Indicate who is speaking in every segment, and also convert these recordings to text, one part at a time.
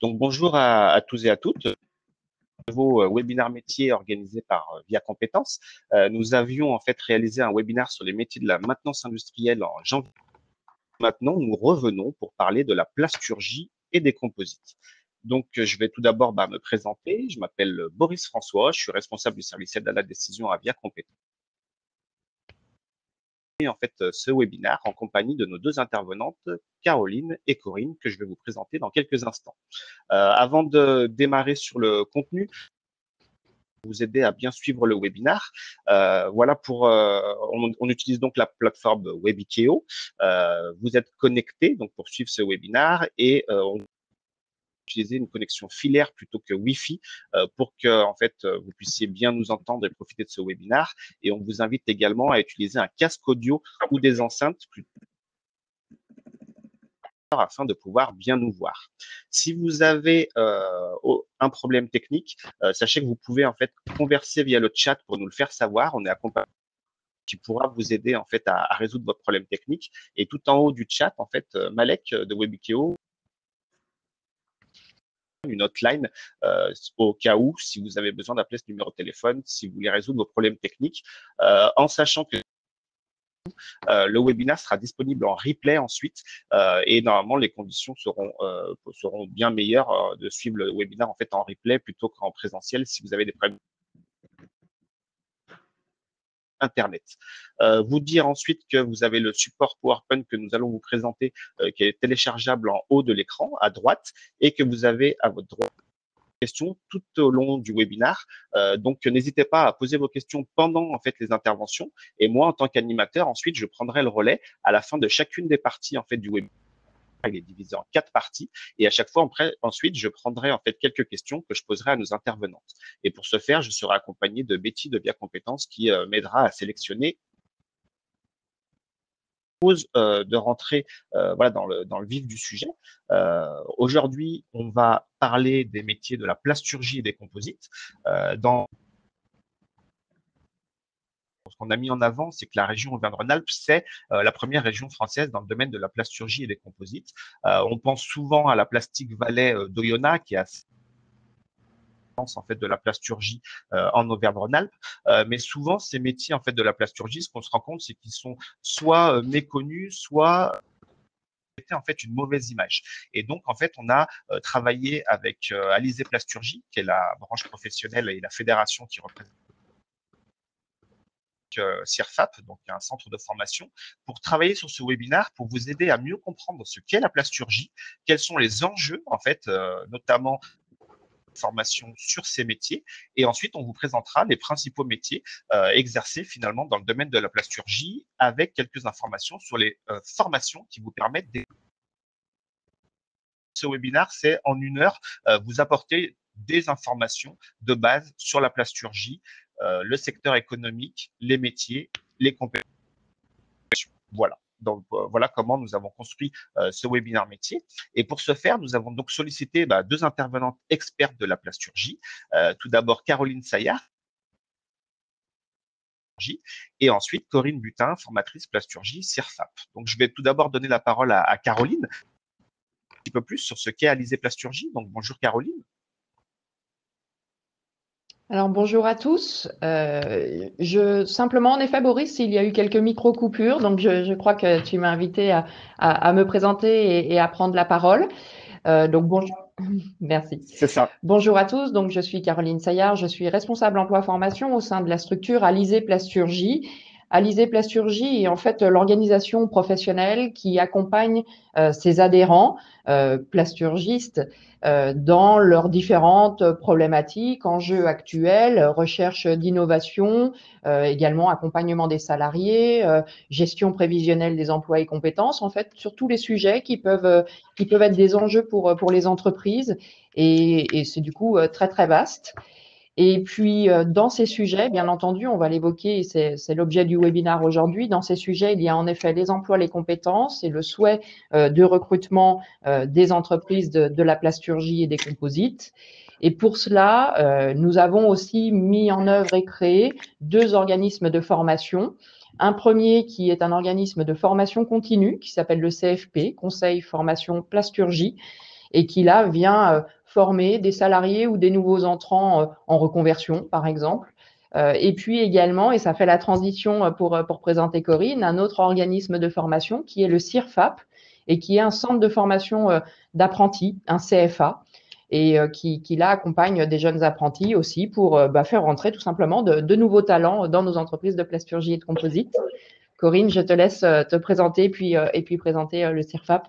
Speaker 1: Donc bonjour à, tous et à toutes. Nouveau euh, webinaire métier organisé par euh, Via Compétences. Euh, nous avions en fait réalisé un webinaire sur les métiers de la maintenance industrielle en janvier. Maintenant, nous revenons pour parler de la plasturgie et des composites. Donc, je vais tout d'abord bah, me présenter. Je m'appelle Boris François, je suis responsable du service d'aide à la décision à Via Compétences en fait euh, ce webinaire en compagnie de nos deux intervenantes, Caroline et Corinne, que je vais vous présenter dans quelques instants. Euh, avant de démarrer sur le contenu, vous aider à bien suivre le webinaire. Euh, voilà pour, euh, on, on, utilise donc la plateforme Webikeo. Euh, vous êtes connecté donc pour suivre ce webinaire et euh, on utiliser une connexion filaire plutôt que Wi-Fi euh, pour que en fait euh, vous puissiez bien nous entendre et profiter de ce webinaire. Et on vous invite également à utiliser un casque audio ou des enceintes afin de pouvoir bien nous voir. Si vous avez euh, un problème technique, sachez que vous pouvez en fait converser via le chat pour nous le faire savoir. On est accompagné qui pourra vous aider en fait à, à, résoudre votre problème technique. Et tout en haut du chat, en fait, Malek de Webikeo une hotline euh, au cas où, si vous avez besoin d'appeler ce numéro de téléphone, si vous voulez résoudre vos problèmes techniques, euh, en sachant que euh, le webinaire sera disponible en replay ensuite et normalement les conditions seront seront bien meilleures de suivre le webinaire en fait en replay plutôt qu'en présentiel si vous avez des problèmes Internet. Euh, vous dire ensuite que vous avez le support PowerPoint que nous allons vous présenter, euh, qui est téléchargeable en haut de l'écran à droite, et que vous avez à votre droite questions tout au long du webinaire. Euh, donc, n'hésitez pas à poser vos questions pendant en fait les interventions. Et moi, en tant qu'animateur, ensuite, je prendrai le relais à la fin de chacune des parties en fait du webinaire il est divisé en quatre parties et à chaque fois, ensuite, je prendrai en fait quelques questions que je poserai à nos intervenantes. Et pour ce faire, je serai accompagné de Betty de Via Compétences qui euh, m'aidera à sélectionner euh, de rentrer euh, voilà dans le dans le vif du sujet. Euh, Aujourd'hui, on va parler des métiers de la plasturgie et des composites. Euh, dans ce qu'on a mis en avant, c'est que la région Auvergne-Rhône-Alpes, c'est euh, la première région française dans le domaine de la plasturgie et des composites. Euh, on pense souvent à la plastique Valais euh, d'Oyonnax, qui a en fait de la plasturgie en Auvergne-Rhône-Alpes, mais souvent ces métiers en fait de la plasturgie, ce qu'on se rend compte, c'est qu'ils sont soit méconnus, soit en fait une mauvaise image. Et donc en fait on a travaillé avec Alizé Plasturgie, qui est la branche professionnelle et la fédération qui représente CIRFAP, donc un centre de formation, pour travailler sur ce webinaire, pour vous aider à mieux comprendre ce qu'est la plasturgie, quels sont les enjeux, en fait, euh, notamment formation sur ces métiers. Et ensuite, on vous présentera les principaux métiers euh, exercés finalement dans le domaine de la plasturgie avec quelques informations sur les euh, formations qui vous permettent de... Ce webinaire, c'est en une heure, euh, vous apporter des informations de base sur la plasturgie, euh, le secteur économique, les métiers, les compétences. Voilà. Donc voilà comment nous avons construit euh, ce webinaire métier. Et pour ce faire, nous avons donc sollicité bah, deux intervenantes expertes de la plasturgie. Euh, tout d'abord Caroline Saillard et ensuite Corinne Butin, formatrice plasturgie CIRFAP. Donc je vais tout d'abord donner la parole à, à, Caroline un petit peu plus sur ce qu'est Alizé Plasturgie. Donc bonjour Caroline.
Speaker 2: Alors bonjour à tous. Euh, je simplement, en effet, Boris, il y a eu quelques micro coupures, donc je, je crois que tu m'as invité à, à, à, me présenter et, et, à prendre la parole. Euh, donc bonjour. Merci.
Speaker 1: C'est ça.
Speaker 2: Bonjour à tous. Donc je suis Caroline Saillard, je suis responsable emploi formation au sein de la structure Alizé Plasturgie. Alizé Plasturgie est en fait l'organisation professionnelle qui accompagne euh, ses adhérents euh, plasturgistes euh, dans leurs différentes problématiques, enjeux actuels, recherche d'innovation, euh, également accompagnement des salariés, euh, gestion prévisionnelle des emplois et compétences, en fait, sur tous les sujets qui peuvent, qui peuvent être des enjeux pour, pour les entreprises. Et, et c'est du coup très, très vaste. Et puis, euh, dans ces sujets, bien entendu, on va l'évoquer, c'est l'objet du webinaire aujourd'hui. Dans ces sujets, il y a en effet les emplois, les compétences et le souhait euh, de recrutement euh, des entreprises de, de, la plasturgie et des composites. Et pour cela, nous avons aussi mis en œuvre et créé deux organismes de formation. Un premier qui est un organisme de formation continue qui s'appelle le CFP, Conseil Formation Plasturgie, et qui là vient des salariés ou des nouveaux entrants en reconversion, par exemple. et puis également, et ça fait la transition pour, pour présenter Corinne, un autre organisme de formation qui est le CIRFAP et qui est un centre de formation d'apprentis, un CFA, et qui, qui, là accompagne des jeunes apprentis aussi pour bah, faire rentrer tout simplement de, de, nouveaux talents dans nos entreprises de plasturgie et de composite. Corinne, je te laisse te présenter puis, et puis présenter le CIRFAP.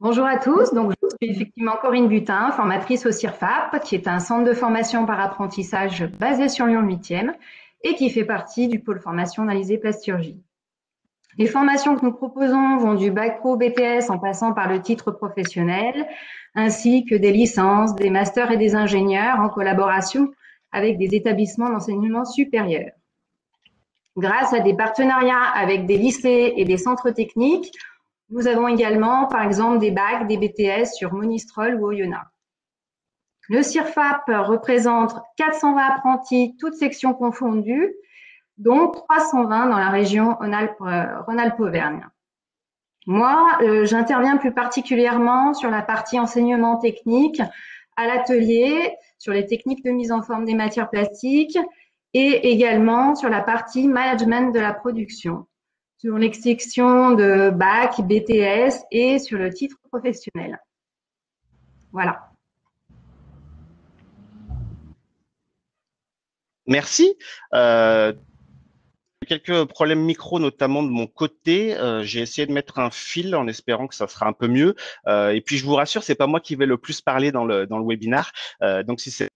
Speaker 3: Bonjour à tous, donc je suis effectivement Corinne Butin, formatrice au CIRFAP, qui est un centre de formation par apprentissage basé sur Lyon 8e et qui fait partie du pôle formation analysée plasturgie. Les formations que nous proposons vont du bac pro BTS en passant par le titre professionnel, ainsi que des licences, des masters et des ingénieurs en collaboration avec des établissements d'enseignement supérieur. Grâce à des partenariats avec des lycées et des centres techniques, nous avons également, par exemple, des bacs, des BTS sur Monistrol ou Oyonnax. Le CIRFAP représente 420 apprentis, toutes sections confondues, dont 320 dans la région Rhône-Alpes-Auvergne. Moi, euh, j'interviens plus particulièrement sur la partie enseignement technique à l'atelier, sur les techniques de mise en forme des matières plastiques et également sur la partie management de la production sur l'exception de bac, BTS et sur le titre professionnel. Voilà.
Speaker 1: Merci. Euh, quelques problèmes micro, notamment de mon côté. Euh, j'ai essayé de mettre un fil en espérant que ça sera un peu mieux. Euh, et puis, je vous rassure, c'est pas moi qui vais le plus parler dans le, dans le webinaire. donc, si c'est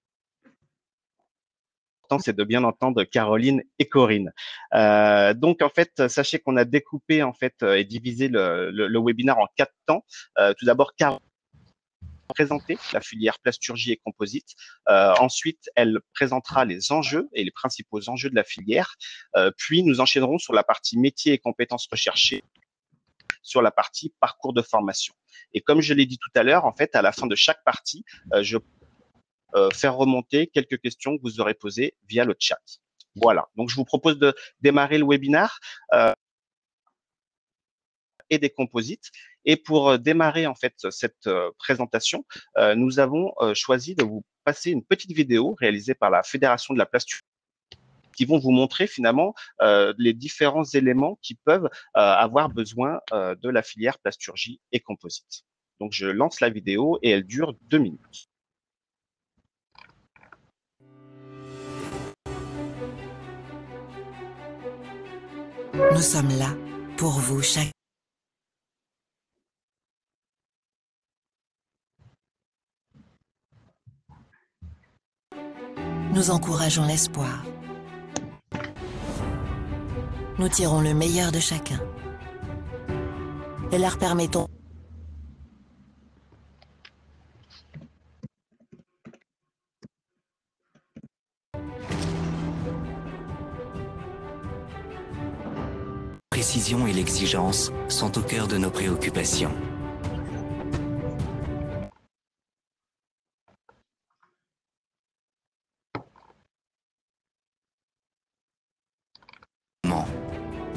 Speaker 1: c'est de bien entendre Caroline et Corinne. Euh, donc en fait, sachez qu'on a découpé en fait et divisé le, le, webinaire en quatre temps. Euh, tout d'abord, Caroline présenter la filière plasturgie et composite. Euh, ensuite, elle présentera les enjeux et les principaux enjeux de la filière. puis, nous enchaînerons sur la partie métier et compétences recherchées sur la partie parcours de formation. Et comme je l'ai dit tout à l'heure, en fait, à la fin de chaque partie, je euh, faire remonter quelques questions que vous aurez posées via le chat. Voilà. Donc, je vous propose de démarrer le webinaire euh, et des composites. Et pour euh, démarrer en fait cette présentation, nous avons choisi de vous passer une petite vidéo réalisée par la Fédération de la plasturgie qui vont vous montrer finalement les différents éléments qui peuvent avoir besoin de la filière plasturgie et composite. Donc je lance la vidéo et elle dure deux minutes.
Speaker 4: Nous sommes là pour vous chaque Nous encourageons l'espoir. Nous tirons le meilleur de chacun. Et leur permettons et l'exigence sont au cœur de nos préoccupations.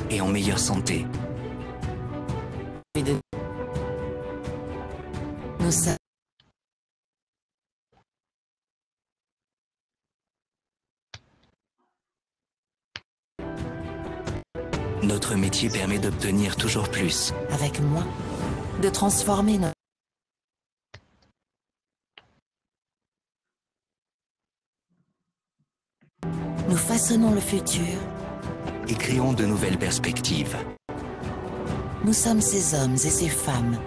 Speaker 4: Et en meilleure santé. Métier permet d'obtenir toujours plus. Avec moi. De transformer nos... Nous façonnons le futur. Et créons de nouvelles perspectives. Nous sommes ces hommes et ces femmes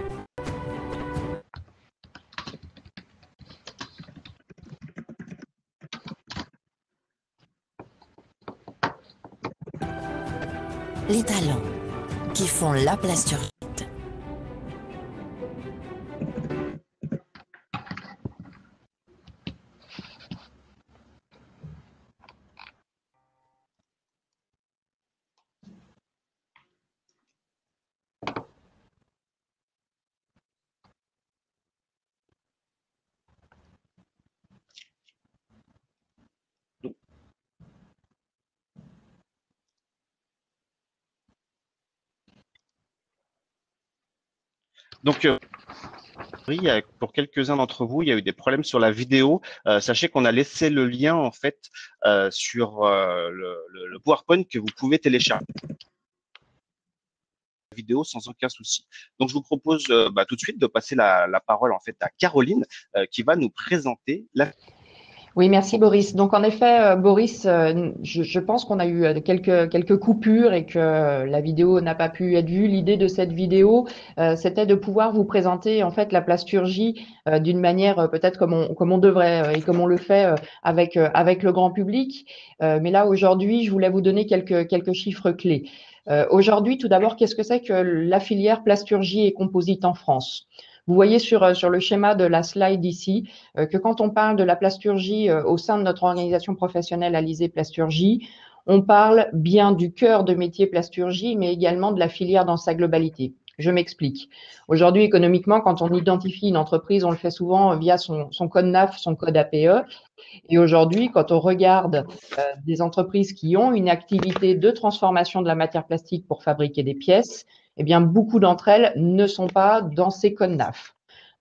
Speaker 4: les talents la plasturite.
Speaker 1: Donc, euh, pour quelques-uns d'entre vous, il y a eu des problèmes sur la vidéo. Euh, sachez qu'on a laissé le lien en fait euh, sur le, PowerPoint que vous pouvez télécharger vidéo sans aucun souci. Donc je vous propose bah, tout de suite de passer la, la, parole en fait à Caroline qui va nous présenter la
Speaker 2: oui, merci Boris. Donc en effet, euh, Boris, euh, je, pense qu'on a eu euh, quelques, quelques coupures et que la vidéo n'a pas pu être vue. L'idée de cette vidéo, c'était de pouvoir vous présenter en fait la plasturgie d'une manière peut-être comme on, comme on devrait et comme on le fait avec, avec le grand public. mais là, aujourd'hui, je voulais vous donner quelques, quelques chiffres clés. aujourd'hui, tout d'abord, qu'est-ce que c'est que la filière plasturgie et composite en France? Vous voyez sur, euh, sur le schéma de la slide ici euh, que quand on parle de la plasturgie euh, au sein de notre organisation professionnelle Alizé Plasturgie, on parle bien du cœur de métier plasturgie, mais également de la filière dans sa globalité. Je m'explique. Aujourd'hui, économiquement, quand on identifie une entreprise, on le fait souvent via son, son code NAF, son code APE. Et aujourd'hui, quand on regarde des entreprises qui ont une activité de transformation de la matière plastique pour fabriquer des pièces, eh bien, beaucoup d'entre elles ne sont pas dans ces codes.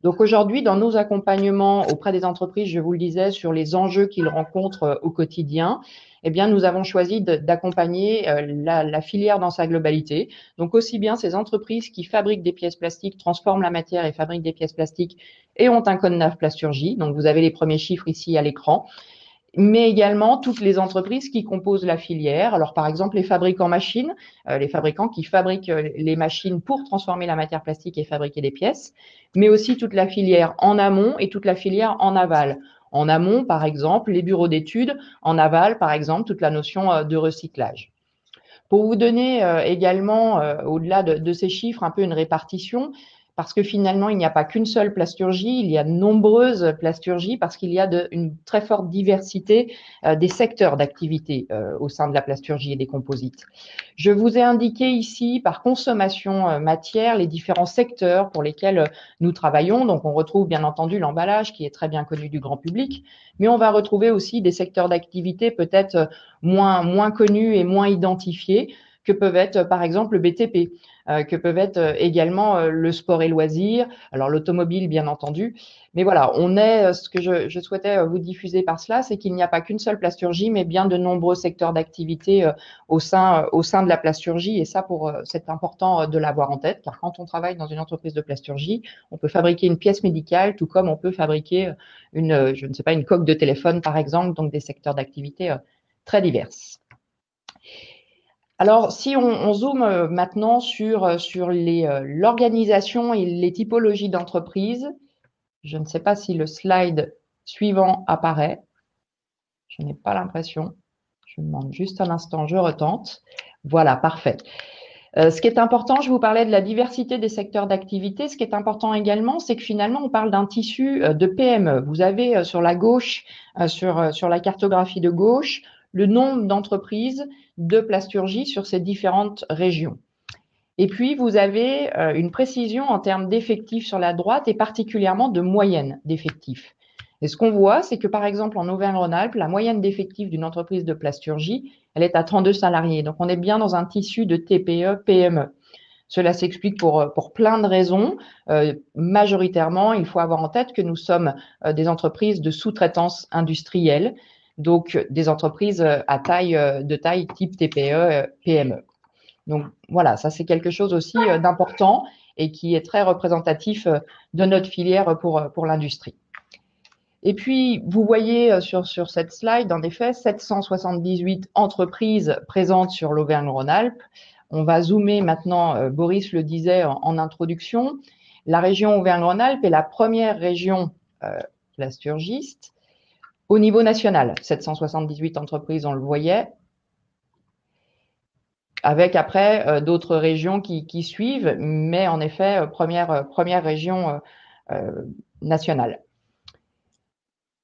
Speaker 2: Donc aujourd'hui, dans nos accompagnements auprès des entreprises, je vous le disais, sur les enjeux qu'ils rencontrent euh, au quotidien, eh bien, nous avons choisi d'accompagner euh, la, la, filière dans sa globalité. Donc aussi bien ces entreprises qui fabriquent des pièces plastiques, transforment la matière et fabriquent des pièces plastiques et ont un code NAF plasturgie. Donc vous avez les premiers chiffres ici à l'écran mais également toutes les entreprises qui composent la filière. Alors, par exemple, les fabricants machines, euh, les fabricants qui fabriquent euh, les machines pour transformer la matière plastique et fabriquer des pièces, mais aussi toute la filière en amont et toute la filière en aval. En amont, par exemple, les bureaux d'études, en aval, par exemple, toute la notion euh, de recyclage. Pour vous donner également, au-delà de, de, ces chiffres, un peu une répartition, parce que finalement, il n'y a pas qu'une seule plasturgie, il y a de nombreuses plasturgies parce qu'il y a une très forte diversité euh, des secteurs d'activité euh, au sein de la plasturgie et des composites. Je vous ai indiqué ici par consommation euh, matière les différents secteurs pour lesquels nous travaillons. Donc, on retrouve bien entendu l'emballage qui est très bien connu du grand public, mais on va retrouver aussi des secteurs d'activité peut-être moins connus et moins identifiés que peuvent être par exemple le BTP. Euh, que peuvent être euh, également euh, le sport et loisirs, alors l'automobile bien entendu. Mais voilà, on est, ce que je, je souhaitais vous diffuser par cela, c'est qu'il n'y a pas qu'une seule plasturgie, mais bien de nombreux secteurs d'activité au sein, au sein de la plasturgie. Et ça, pour, c'est important de l'avoir en tête, car quand on travaille dans une entreprise de plasturgie, on peut fabriquer une pièce médicale, tout comme on peut fabriquer une, je ne sais pas, une coque de téléphone, par exemple, donc des secteurs d'activité très diverses. Alors, si on, zoome euh, maintenant sur, euh, sur euh, l'organisation et les typologies d'entreprises, je ne sais pas si le slide suivant apparaît. Je n'ai pas l'impression. Je demande juste un instant, je retente. Voilà, parfait. ce qui est important, je vous parlais de la diversité des secteurs d'activité. Ce qui est important également, c'est que finalement, on parle d'un tissu de PME. Vous avez sur la gauche, sur, sur la cartographie de gauche, le nombre d'entreprises de plasturgie sur ces différentes régions. Et puis, vous avez euh, une précision en termes d'effectifs sur la droite et particulièrement de moyenne d'effectifs. Et ce qu'on voit, c'est que par exemple en Auvergne-Rhône-Alpes, la moyenne d'effectifs d'une entreprise de plasturgie, elle est à 32 salariés. Donc on est bien dans un tissu de TPE, PME. Cela s'explique pour, pour plein de raisons. Euh, majoritairement, il faut avoir en tête que nous sommes euh, des entreprises de sous-traitance industrielle donc des entreprises euh, euh, de taille type TPE, euh, PME. Donc voilà, ça c'est quelque chose aussi d'important et qui est très représentatif de notre filière pour, pour l'industrie. Et puis, vous voyez sur, sur cette slide, en effet, 778 entreprises présentes sur l'Auvergne-Rhône-Alpes. On va zoomer maintenant, Boris le disait en, introduction, la région Auvergne-Rhône-Alpes est la première région euh, plasturgiste au niveau national, 778 entreprises, on le voyait, avec après euh, d'autres régions qui, suivent, mais en effet, euh, première, euh, première région nationale.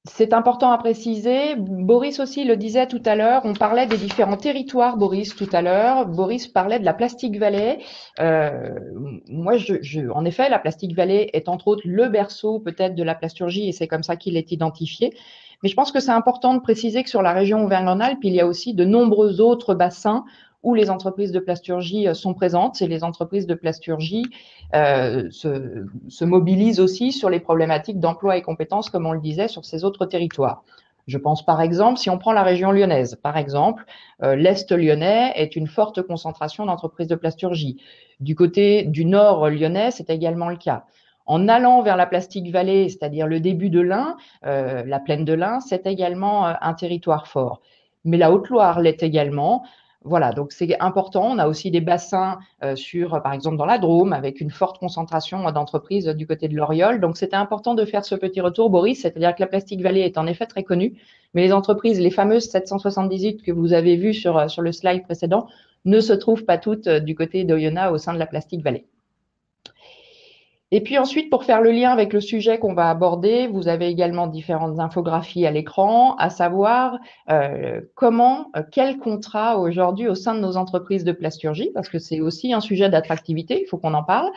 Speaker 2: C'est important à préciser. Boris aussi le disait tout à l'heure. On parlait des différents territoires, Boris, tout à l'heure. Boris parlait de la Plastique Valley. moi, je, en effet, la Plastique Valley est entre autres le berceau peut-être de la plasturgie et c'est comme ça qu'il est identifié. Mais je pense que c'est important de préciser que sur la région Auvergne-Rhône-Alpes, il y a aussi de nombreux autres bassins où les entreprises de plasturgie euh, sont présentes et les entreprises de plasturgie euh, se, se, mobilisent aussi sur les problématiques d'emploi et compétences, comme on le disait, sur ces autres territoires. Je pense par exemple, si on prend la région lyonnaise, par exemple, euh, l'Est lyonnais est une forte concentration d'entreprises de plasturgie. Du côté du nord lyonnais, c'est également le cas. En allant vers la Plastique Vallée, c'est-à-dire le début de l'Ain, euh, la plaine de l'Ain, c'est également euh, un territoire fort. Mais la Haute-Loire l'est également. Voilà, donc c'est important. On a aussi des bassins euh, sur, par exemple, dans la Drôme, avec une forte concentration d'entreprises du côté de l'Oriole. Donc c'était important de faire ce petit retour, Boris, c'est-à-dire que la Plastique Vallée est en effet très connue, mais les entreprises, les fameuses 778 que vous avez vues sur, sur le slide précédent, ne se trouvent pas toutes du côté d'Oyonnax au sein de la Plastique Vallée. Et puis ensuite, pour faire le lien avec le sujet qu'on va aborder, vous avez également différentes infographies à l'écran, à savoir euh, comment, euh, quel contrat aujourd'hui au sein de nos entreprises de plasturgie, parce que c'est aussi un sujet d'attractivité, il faut qu'on en parle.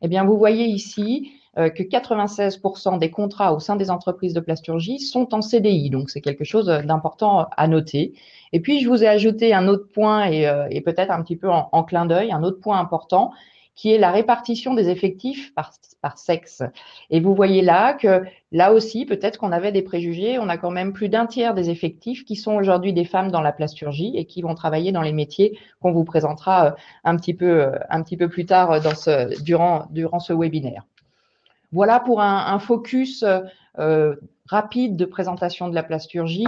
Speaker 2: Eh bien, vous voyez ici euh, que 96% des contrats au sein des entreprises de plasturgie sont en CDI, donc c'est quelque chose d'important à noter. Et puis, je vous ai ajouté un autre point et, euh, et peut-être un petit peu en clin d'œil, un autre point important, qui est la répartition des effectifs par, sexe. Et vous voyez là que là aussi, peut-être qu'on avait des préjugés, on a quand même plus d'un tiers des effectifs qui sont aujourd'hui des femmes dans la plasturgie et qui vont travailler dans les métiers qu'on vous présentera euh, un petit peu, euh, un petit peu plus tard dans ce, durant, durant ce webinaire. Voilà pour un, focus euh, rapide de présentation de la plasturgie.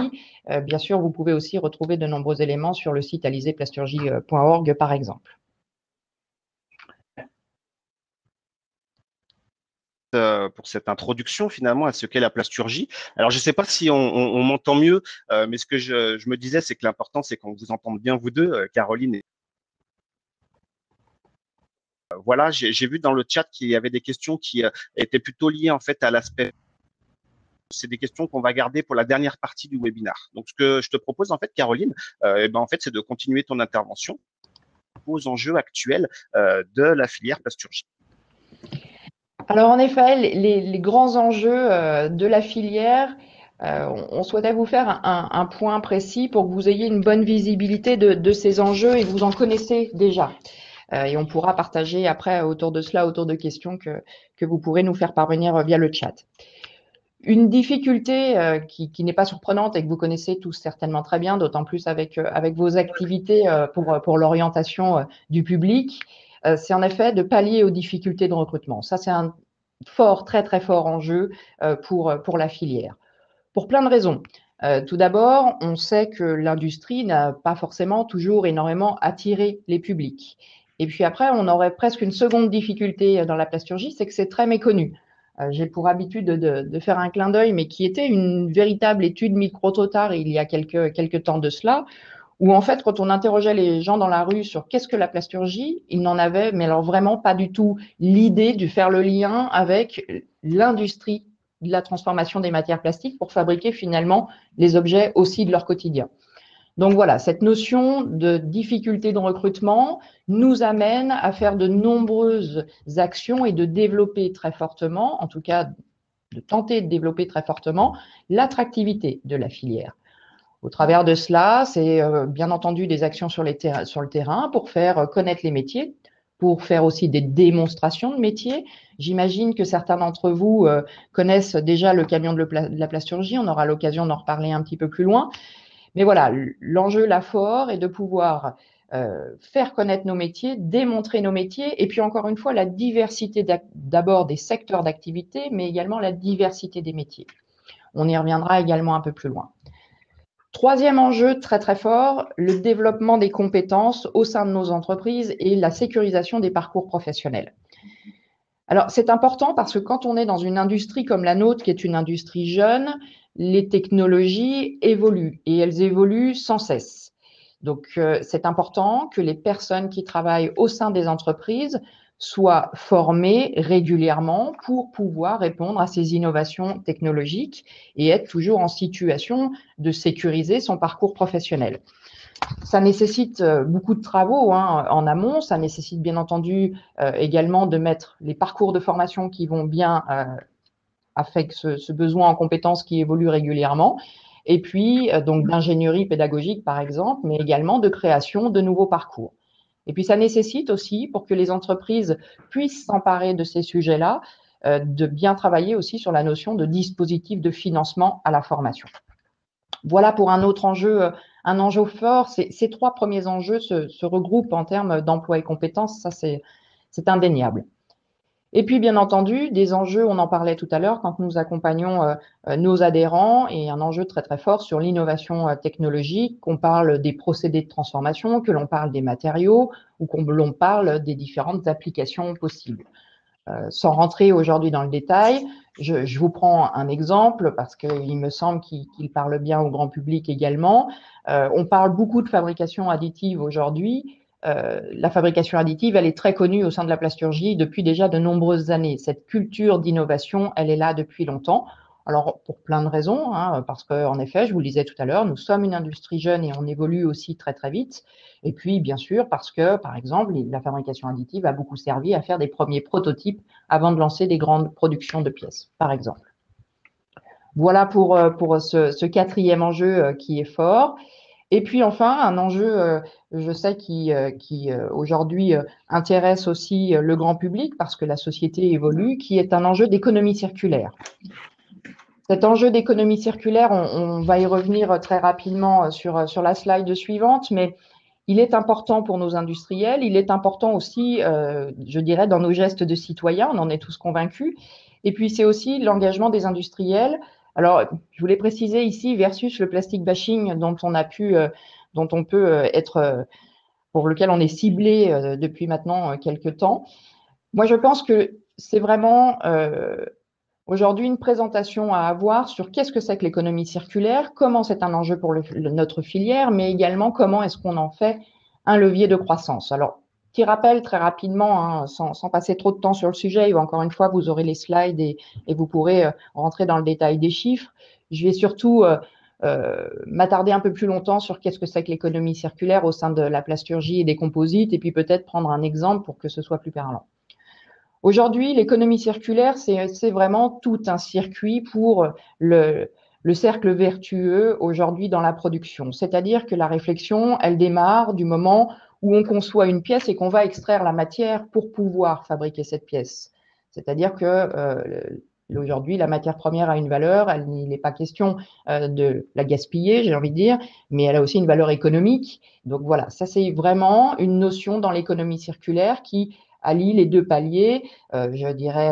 Speaker 2: Euh, bien sûr, vous pouvez aussi retrouver de nombreux éléments sur le site alizéplasturgie.org par exemple.
Speaker 1: Euh, pour cette introduction finalement à ce qu'est la plasturgie. Alors je ne sais pas si on, m'entend mieux, euh, mais ce que je, me disais, c'est que l'important, c'est qu'on vous entende bien vous deux, euh, Caroline et voilà, j'ai vu dans le chat qu'il y avait des questions qui étaient plutôt liées en fait à l'aspect c'est des questions qu'on va garder pour la dernière partie du webinaire. Donc, ce que je te propose, en fait, Caroline, eh ben, en fait, c'est de continuer ton intervention aux enjeux actuels de la filière plasturgie.
Speaker 2: Alors en effet, les, grands enjeux euh, de la filière, euh, on souhaitait vous faire un, point précis pour que vous ayez une bonne visibilité de, ces enjeux et vous en connaissez déjà. Euh, et on pourra partager après autour de cela, autour de questions que, vous pourrez nous faire parvenir via le chat. Une difficulté qui, n'est pas surprenante et que vous connaissez tous certainement très bien, d'autant plus avec, vos activités pour, l'orientation du public, c'est en effet de pallier aux difficultés de recrutement. Ça, c'est un fort, très, très fort enjeu euh, pour, pour la filière. Pour plein de raisons. Euh, tout d'abord, on sait que l'industrie n'a pas forcément toujours énormément attiré les publics. Et puis après, on aurait presque une seconde difficulté dans la plasturgie, c'est que c'est très méconnu. J'ai pour habitude de, faire un clin d'œil, mais qui était une véritable étude micro-totar il y a quelques, quelques temps de cela, où en fait, quand on interrogeait les gens dans la rue sur qu'est-ce que la plasturgie, ils n'en avaient, mais alors vraiment pas du tout l'idée de faire le lien avec l'industrie de la transformation des matières plastiques pour fabriquer finalement les objets aussi de leur quotidien. Donc voilà, cette notion de difficulté de recrutement nous amène à faire de nombreuses actions et de développer très fortement, en tout cas de tenter de développer très fortement, l'attractivité de la filière. Au travers de cela, c'est euh, bien entendu des actions sur, le terrain pour faire euh, connaître les métiers, pour faire aussi des démonstrations de métiers. J'imagine que certains d'entre vous euh, connaissent déjà le camion de, la plasturgie. On aura l'occasion d'en reparler un petit peu plus loin. Mais voilà, l'enjeu là fort est de pouvoir faire connaître nos métiers, démontrer nos métiers, et puis encore une fois, la diversité d'abord des secteurs d'activité, mais également la diversité des métiers. On y reviendra également un peu plus loin. Troisième enjeu très très fort, le développement des compétences au sein de nos entreprises et la sécurisation des parcours professionnels. Alors c'est important parce que quand on est dans une industrie comme la nôtre, qui est une industrie jeune, les technologies évoluent et elles évoluent sans cesse. Donc euh, c'est important que les personnes qui travaillent au sein des entreprises soit formé régulièrement pour pouvoir répondre à ces innovations technologiques et être toujours en situation de sécuriser son parcours professionnel. Ça nécessite euh, beaucoup de travaux hein, en amont, ça nécessite bien entendu euh, également de mettre les parcours de formation qui vont bien euh, avec ce, ce, besoin en compétences qui évolue régulièrement. et puis donc d'ingénierie pédagogique par exemple, mais également de création de nouveaux parcours. Et puis ça nécessite aussi, pour que les entreprises puissent s'emparer de ces sujets-là, de bien travailler aussi sur la notion de dispositif de financement à la formation. Voilà pour un autre enjeu, un enjeu fort. Ces, trois premiers enjeux se, regroupent en termes d'emploi et compétences, ça c'est indéniable. Et puis, bien entendu, des enjeux, on en parlait tout à l'heure quand nous accompagnons euh, euh, nos adhérents, et un enjeu très très fort sur l'innovation euh, technologique, qu'on parle des procédés de transformation, que l'on parle des matériaux ou qu'on l'on parle des différentes applications possibles. sans rentrer aujourd'hui dans le détail, je, vous prends un exemple parce qu'il me semble qu'il parle bien au grand public également. on parle beaucoup de fabrication additive aujourd'hui. Euh, la fabrication additive, elle est très connue au sein de la plasturgie depuis déjà de nombreuses années. Cette culture d'innovation, elle est là depuis longtemps. Alors, pour plein de raisons, hein, parce qu'en effet, je vous le disais tout à l'heure, nous sommes une industrie jeune et on évolue aussi très, très vite. Et puis, bien sûr, parce que, par exemple, la fabrication additive a beaucoup servi à faire des premiers prototypes avant de lancer des grandes productions de pièces, par exemple. Voilà pour, euh, pour ce, ce quatrième enjeu euh, qui est fort. Et puis enfin, un enjeu, euh, je sais, qui, euh, euh, aujourd'hui intéresse aussi le grand public parce que la société évolue, qui est un enjeu d'économie circulaire. Cet enjeu d'économie circulaire, on, va y revenir très rapidement sur, sur la slide suivante, mais il est important pour nos industriels, il est important aussi, je dirais, dans nos gestes de citoyens, on en est tous convaincus. Et puis c'est aussi l'engagement des industriels alors, je voulais préciser ici versus le plastic bashing dont on a pu, euh, dont on peut euh, être, euh, pour lequel on est ciblé depuis maintenant quelques temps. Moi, je pense que c'est vraiment aujourd'hui une présentation à avoir sur qu'est-ce que c'est que l'économie circulaire, comment c'est un enjeu pour notre filière, mais également comment est-ce qu'on en fait un levier de croissance. Alors, Petit rappel très rapidement, hein, sans, passer trop de temps sur le sujet, encore une fois, vous aurez les slides et, vous pourrez euh, rentrer dans le détail des chiffres. Je vais surtout euh, euh, m'attarder un peu plus longtemps sur qu'est-ce que c'est que l'économie circulaire au sein de la plasturgie et des composites, et puis peut-être prendre un exemple pour que ce soit plus parlant. Aujourd'hui, l'économie circulaire, c'est vraiment tout un circuit pour le, le cercle vertueux aujourd'hui dans la production. C'est-à-dire que la réflexion, elle démarre du moment où on conçoit une pièce et qu'on va extraire la matière pour pouvoir fabriquer cette pièce. C'est-à-dire que euh, aujourd'hui, la matière première a une valeur, il n'est pas question euh, de la gaspiller, j'ai envie de dire, mais elle a aussi une valeur économique. Donc voilà, ça c'est vraiment une notion dans l'économie circulaire qui allie les deux paliers, euh, je dirais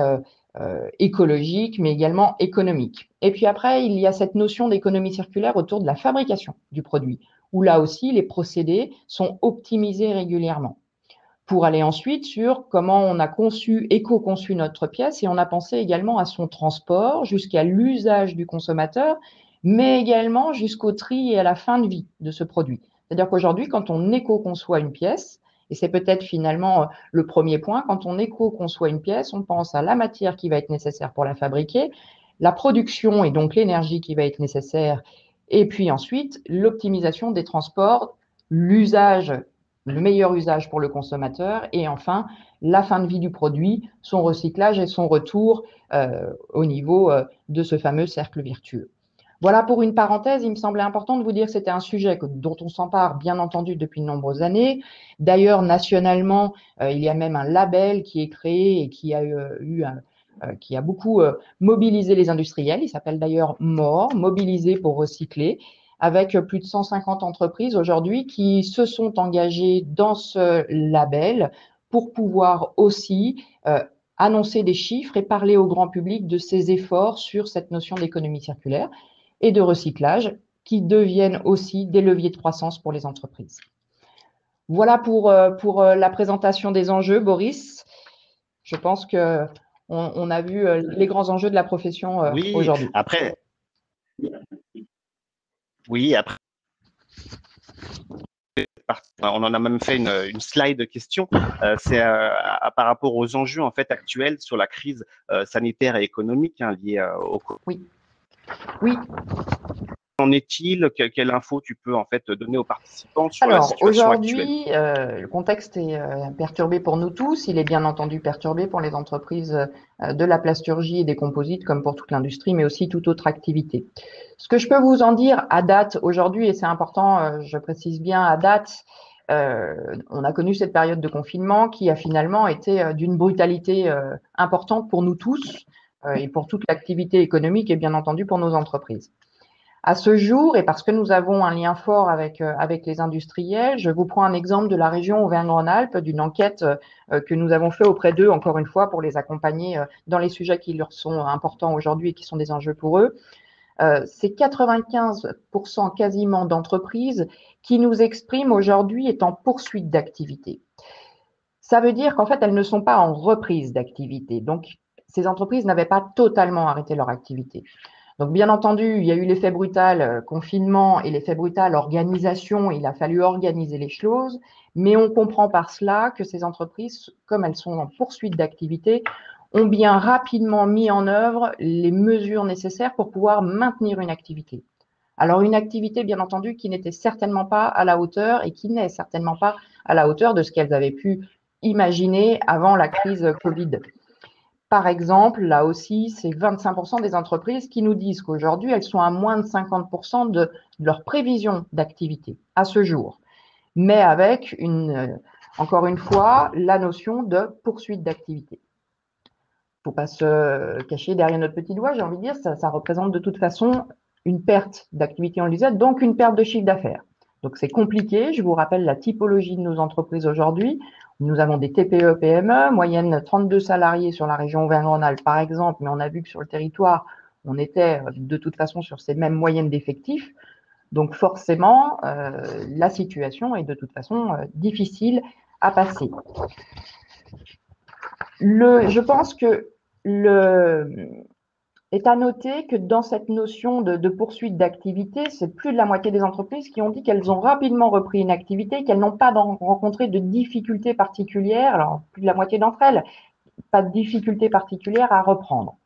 Speaker 2: écologique, mais également économique. Et puis après, il y a cette notion d'économie circulaire autour de la fabrication du produit où là aussi les procédés sont optimisés régulièrement. Pour aller ensuite sur comment on a conçu, éco-conçu notre pièce et on a pensé également à son transport jusqu'à l'usage du consommateur, mais également jusqu'au tri et à la fin de vie de ce produit. C'est-à-dire qu'aujourd'hui, quand on éco-conçoit une pièce, et c'est peut-être finalement euh, le premier point, quand on éco-conçoit une pièce, on pense à la matière qui va être nécessaire pour la fabriquer, la production et donc l'énergie qui va être nécessaire et puis ensuite, l'optimisation des transports, l'usage, le meilleur usage pour le consommateur. Et enfin, la fin de vie du produit, son recyclage et son retour euh, au niveau euh, de ce fameux cercle vertueux. Voilà pour une parenthèse, il me semblait important de vous dire que c'était un sujet dont on s'empare bien entendu depuis de nombreuses années. D'ailleurs, nationalement, euh, il y a même un label qui est créé et qui a eu un, qui a beaucoup euh, mobilisé les industriels. Il s'appelle d'ailleurs MORE, Mobiliser pour recycler, avec plus de 150 entreprises aujourd'hui qui se sont engagées dans ce label pour pouvoir aussi euh, annoncer des chiffres et parler au grand public de ces efforts sur cette notion d'économie circulaire et de recyclage qui deviennent aussi des leviers de croissance pour les entreprises. Voilà pour, pour la présentation des enjeux, Boris. Je pense que on, a vu euh, les grands enjeux de la profession euh, oui, aujourd'hui.
Speaker 1: Après, oui, après, on en a même fait une, slide de questions. Euh, c'est par rapport aux enjeux en fait actuels sur la crise sanitaire et économique hein, liée au.
Speaker 2: Oui. Oui.
Speaker 1: Qu'en est-il? Quelle info tu peux en fait donner aux participants sur
Speaker 2: Alors,
Speaker 1: la situation
Speaker 2: aujourd'hui, euh, le contexte est euh, perturbé pour nous tous. Il est bien entendu perturbé pour les entreprises euh, de la plasturgie et des composites, comme pour toute l'industrie, mais aussi toute autre activité. Ce que je peux vous en dire à date aujourd'hui, et c'est important, euh, je précise bien à date, euh, on a connu cette période de confinement qui a finalement été d'une brutalité euh, importante pour nous tous euh, et pour toute l'activité économique et bien entendu pour nos entreprises. À ce jour, et parce que nous avons un lien fort avec, euh, avec les industriels, je vous prends un exemple de la région Auvergne-Rhône-Alpes, d'une enquête euh, que nous avons fait auprès d'eux, encore une fois, pour les accompagner euh, dans les sujets qui leur sont importants aujourd'hui et qui sont des enjeux pour eux. C'est 95% quasiment d'entreprises qui nous expriment aujourd'hui être en poursuite d'activité. Ça veut dire qu'en fait, elles ne sont pas en reprise d'activité. Donc, ces entreprises n'avaient pas totalement arrêté leur activité. Donc, bien entendu, il y a eu l'effet brutal euh, confinement et l'effet brutal organisation. Il a fallu organiser les choses, mais on comprend par cela que ces entreprises, comme elles sont en poursuite d'activité, ont bien rapidement mis en œuvre les mesures nécessaires pour pouvoir maintenir une activité. Alors une activité, bien entendu, qui n'était certainement pas à la hauteur et qui n'est certainement pas à la hauteur de ce qu'elles avaient pu imaginer avant la crise Covid. Par exemple, là aussi, c'est 25% des entreprises qui nous disent qu'aujourd'hui, elles sont à moins de 50% de leur prévision d'activité à ce jour, mais avec une, encore une fois, la notion de poursuite d'activité faut pas se cacher derrière notre petit doigt, j'ai envie de dire, ça, ça représente de toute façon une perte d'activité, on le donc une perte de chiffre d'affaires. Donc c'est compliqué. Je vous rappelle la typologie de nos entreprises aujourd'hui. Nous avons des TPE, PME, moyenne 32 salariés sur la région Auvergne-Rhône-Alpes par exemple, mais on a vu que sur le territoire, on était de toute façon sur ces mêmes moyennes d'effectifs. Donc forcément, euh, la situation est de toute façon euh, difficile à passer. Je pense que le, est à noter que dans cette notion de, poursuite d'activité, c'est plus de la moitié des entreprises qui ont dit qu'elles ont rapidement repris une activité, qu'elles n'ont pas rencontré de difficultés particulières, alors plus de la moitié d'entre elles, pas de difficultés particulières à reprendre.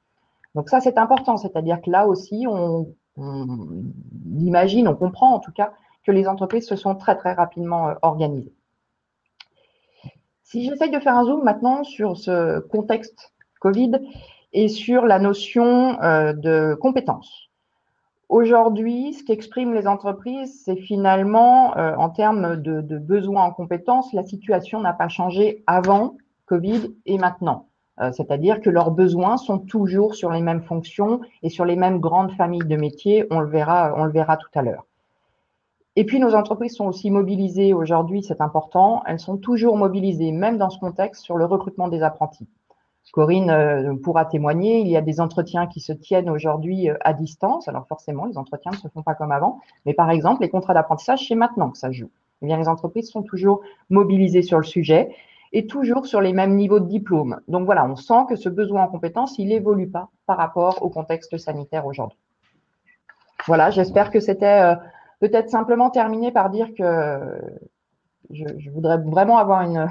Speaker 2: Donc ça, c'est important, c'est-à-dire que là aussi, on, on, imagine, on comprend en tout cas que les entreprises se sont très très rapidement euh, organisées. Si j'essaye de faire un zoom maintenant sur ce contexte Covid et sur la notion euh, de compétences. Aujourd'hui, ce qu'expriment les entreprises, c'est finalement, euh, en termes de, de, besoins en compétences, la situation n'a pas changé avant Covid et maintenant. Euh, C'est-à-dire que leurs besoins sont toujours sur les mêmes fonctions et sur les mêmes grandes familles de métiers. On le verra, on le verra tout à l'heure. Et puis, nos entreprises sont aussi mobilisées aujourd'hui, c'est important. Elles sont toujours mobilisées, même dans ce contexte, sur le recrutement des apprentis. Corinne euh, pourra témoigner, il y a des entretiens qui se tiennent aujourd'hui euh, à distance. Alors forcément, les entretiens ne se font pas comme avant, mais par exemple, les contrats d'apprentissage, c'est maintenant que ça joue. Eh bien, les entreprises sont toujours mobilisées sur le sujet et toujours sur les mêmes niveaux de diplôme. Donc voilà, on sent que ce besoin en compétences, il n'évolue pas par rapport au contexte sanitaire aujourd'hui. Voilà, j'espère que c'était euh, peut-être simplement terminé par dire que je, je voudrais vraiment avoir une,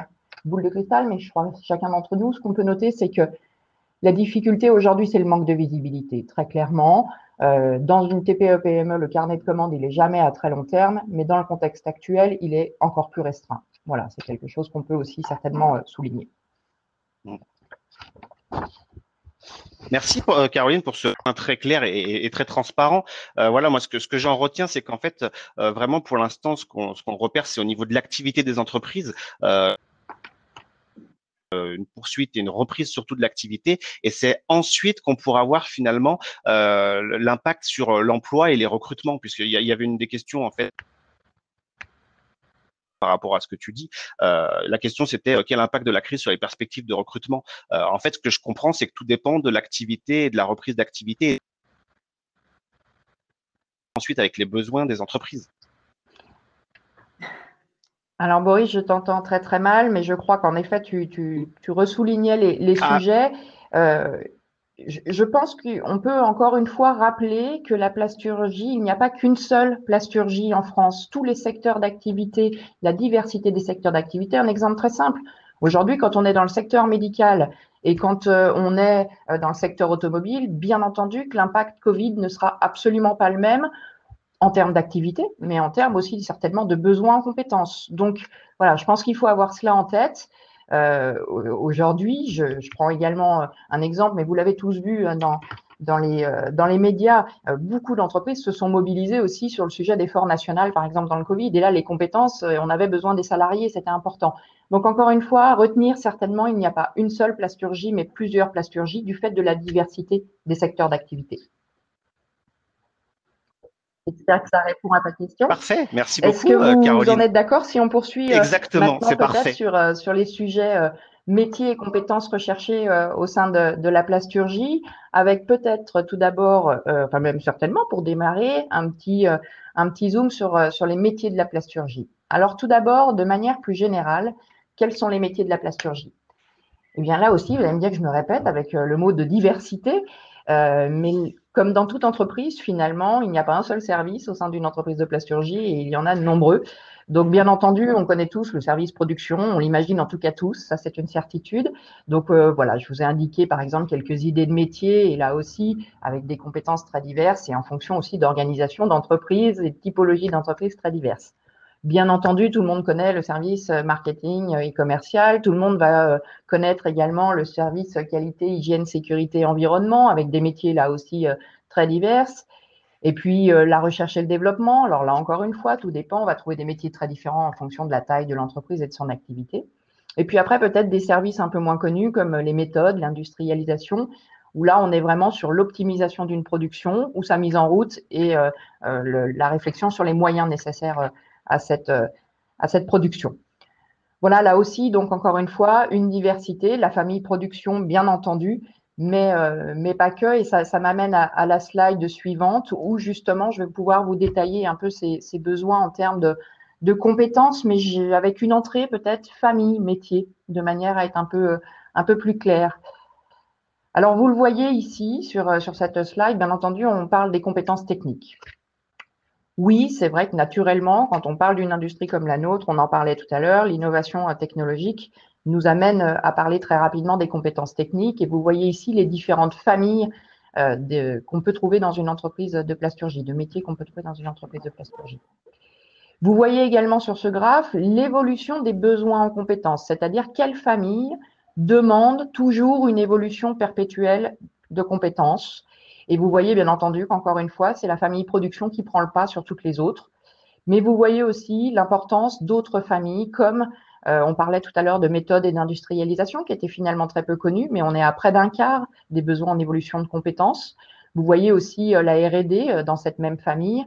Speaker 2: boule de cristal, mais je crois que chacun d'entre nous, ce qu'on peut noter, c'est que la difficulté aujourd'hui, c'est le manque de visibilité, très clairement. Euh, dans une TPE-PME, le carnet de commandes, il est jamais à très long terme, mais dans le contexte actuel, il est encore plus restreint. Voilà, c'est quelque chose qu'on peut aussi certainement euh, souligner.
Speaker 1: Merci euh, Caroline pour ce point très clair et, très transparent. Voilà, moi ce que j'en retiens, c'est qu'en fait, vraiment pour l'instant, ce qu'on qu repère, c'est au niveau de l'activité des entreprises. Une poursuite et une reprise surtout de l'activité. Et c'est ensuite qu'on pourra voir finalement euh, l'impact sur l'emploi et les recrutements, puisqu'il y, y, avait une des questions en fait par rapport à ce que tu dis. Euh, la question, c'était euh, quel impact de la crise sur les perspectives de recrutement? Euh, en fait, ce que je comprends, c'est que tout dépend de l'activité et de la reprise d'activité. Ensuite, avec les besoins des entreprises.
Speaker 2: Alors Boris, je t'entends très très mal, mais je crois qu'en effet, tu, tu, tu ressoulignais les, les ah. sujets. Euh, je, je, pense qu'on peut encore une fois rappeler que la plasturgie, il n'y a pas qu'une seule plasturgie en France. Tous les secteurs d'activité, la diversité des secteurs d'activité, un exemple très simple. Aujourd'hui, quand on est dans le secteur médical et quand euh, on est euh, dans le secteur automobile, bien entendu que l'impact Covid ne sera absolument pas le même en termes d'activité, mais en termes aussi certainement de besoins en compétences. Donc voilà, je pense qu'il faut avoir cela en tête. Euh, Aujourd'hui, je, je, prends également un exemple, mais vous l'avez tous vu hein, dans, dans, les, euh, dans les médias, euh, beaucoup d'entreprises se sont mobilisées aussi sur le sujet d'efforts national, par exemple dans le Covid. Et là, les compétences, euh, on avait besoin des salariés, c'était important. Donc encore une fois, retenir certainement, il n'y a pas une seule plasturgie, mais plusieurs plasturgies du fait de la diversité des secteurs d'activité. J'espère que ça répond à ta question.
Speaker 1: Parfait, merci beaucoup,
Speaker 2: Est-ce que vous, vous en êtes d'accord si on poursuit
Speaker 1: Exactement, c'est parfait.
Speaker 2: Sur, sur les sujets métiers et compétences recherchées euh, au sein de, de, la plasturgie, avec peut-être tout d'abord, euh, enfin même certainement pour démarrer, un petit, euh, un petit zoom sur, sur les métiers de la plasturgie. Alors tout d'abord, de manière plus générale, quels sont les métiers de la plasturgie? Eh bien là aussi, vous allez me dire que je me répète avec le mot de diversité, mais comme dans toute entreprise, finalement, il n'y a pas un seul service au sein d'une entreprise de plasturgie et il y en a nombreux. Donc, bien entendu, on connaît tous le service production, on l'imagine en tout cas tous, ça c'est une certitude. Donc euh, voilà, je vous ai indiqué par exemple quelques idées de métiers et là aussi avec des compétences très diverses et en fonction aussi d'organisation d'entreprises et de typologies d'entreprises très diverses. Bien entendu, tout le monde connaît le service marketing et commercial. Tout le monde va euh, connaître également le service qualité, hygiène, sécurité, environnement, avec des métiers là aussi euh, très diverses. Et puis euh, la recherche et le développement, alors là encore une fois, tout dépend, on va trouver des métiers très différents en fonction de la taille de l'entreprise et de son activité. Et puis après, peut-être des services un peu moins connus comme les méthodes, l'industrialisation, où là, on est vraiment sur l'optimisation d'une production ou sa mise en route et euh, euh, la réflexion sur les moyens nécessaires à cette, à cette production. Voilà, là aussi, donc encore une fois, une diversité, la famille production, bien entendu, mais, euh, pas que. Et ça, m'amène à, la slide suivante où justement je vais pouvoir vous détailler un peu ces, besoins en termes de, compétences, mais avec une entrée peut-être famille, métier, de manière à être un peu, plus clair. Alors, vous le voyez ici sur cette slide, bien entendu, on parle des compétences techniques. Oui, c'est vrai que naturellement, quand on parle d'une industrie comme la nôtre, on en parlait tout à l'heure, l'innovation technologique, nous amène euh, à parler très rapidement des compétences techniques. Et vous voyez ici les différentes familles euh, qu'on peut trouver dans une entreprise de plasturgie, de métiers qu'on peut trouver dans une entreprise de plasturgie. Vous voyez également sur ce graphe l'évolution des besoins en compétences, c'est-à-dire quelle famille demande toujours une évolution perpétuelle de compétences. Et vous voyez bien entendu qu'encore une fois, c'est la famille production qui prend le pas sur toutes les autres. Mais vous voyez aussi l'importance d'autres familles comme euh, on parlait tout à l'heure de méthode et d'industrialisation qui étaient finalement très peu connues, mais on est à près d'un quart des besoins en évolution de compétences. Vous voyez aussi euh, la R&D euh, dans cette même famille.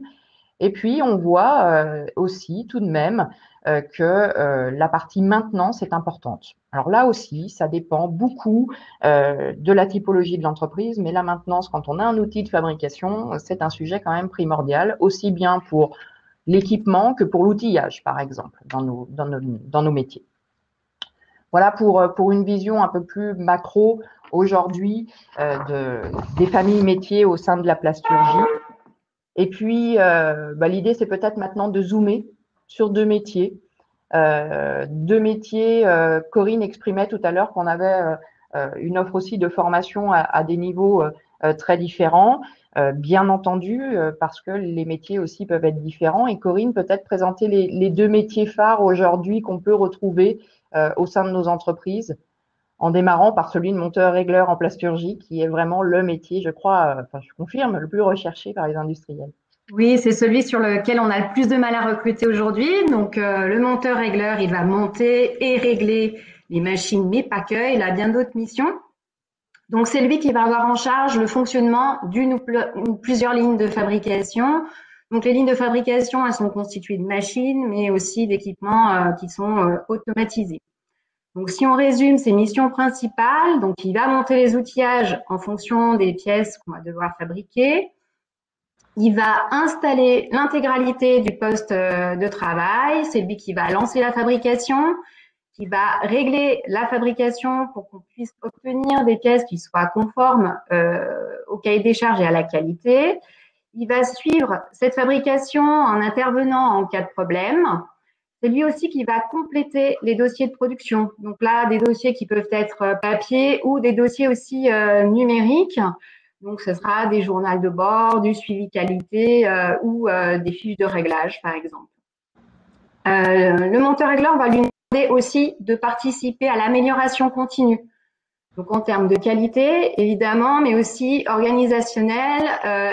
Speaker 2: Et puis, on voit aussi tout de même que la partie maintenance est importante. Alors là aussi, ça dépend beaucoup de la typologie de l'entreprise, mais la maintenance, quand on a un outil de fabrication, c'est un sujet quand même primordial, aussi bien pour l'équipement que pour l'outillage, par exemple, dans nos, dans nos, dans nos métiers. Voilà pour, euh, pour une vision un peu plus macro aujourd'hui euh, de, des familles métiers au sein de la plasturgie. Et puis, euh, bah, l'idée, c'est peut-être maintenant de zoomer sur deux métiers. Euh, deux métiers, euh, Corinne exprimait tout à l'heure qu'on avait euh, une offre aussi de formation à, des niveaux très différents. Bien entendu, parce que les métiers aussi peuvent être différents. Et Corinne, peut-être présenter les, deux métiers phares aujourd'hui qu'on peut retrouver au sein de nos entreprises, en démarrant par celui de monteur-régleur en plasturgie, qui est vraiment le métier, je crois, enfin je confirme, le plus recherché par les industriels.
Speaker 3: Oui, c'est celui sur lequel on a le plus de mal à recruter aujourd'hui. Donc, euh, le monteur-régleur, il va monter et régler les machines, mais pas que. Il a bien d'autres missions. Donc, c'est lui qui va avoir en charge le fonctionnement d'une ou plusieurs lignes de fabrication. Donc, les lignes de fabrication, elles sont constituées de machines, mais aussi d'équipements euh, qui sont euh, automatisés. Donc, si on résume ses missions principales, donc il va monter les outillages en fonction des pièces qu'on va devoir fabriquer. Il va installer l'intégralité du poste euh, de travail. C'est lui qui va lancer la fabrication qui va régler la fabrication pour qu'on puisse obtenir des pièces qui soient conformes euh, au cahier des charges et à la qualité. Il va suivre cette fabrication en intervenant en cas de problème. C'est lui aussi qui va compléter les dossiers de production. Donc là, des dossiers qui peuvent être papier ou des dossiers aussi euh, numériques. Donc, ce sera des journaux de bord, du suivi qualité ou des fiches de réglage, par exemple. le monteur régleur va lui demander aussi de participer à l'amélioration continue. Donc en termes de qualité, évidemment, mais aussi organisationnel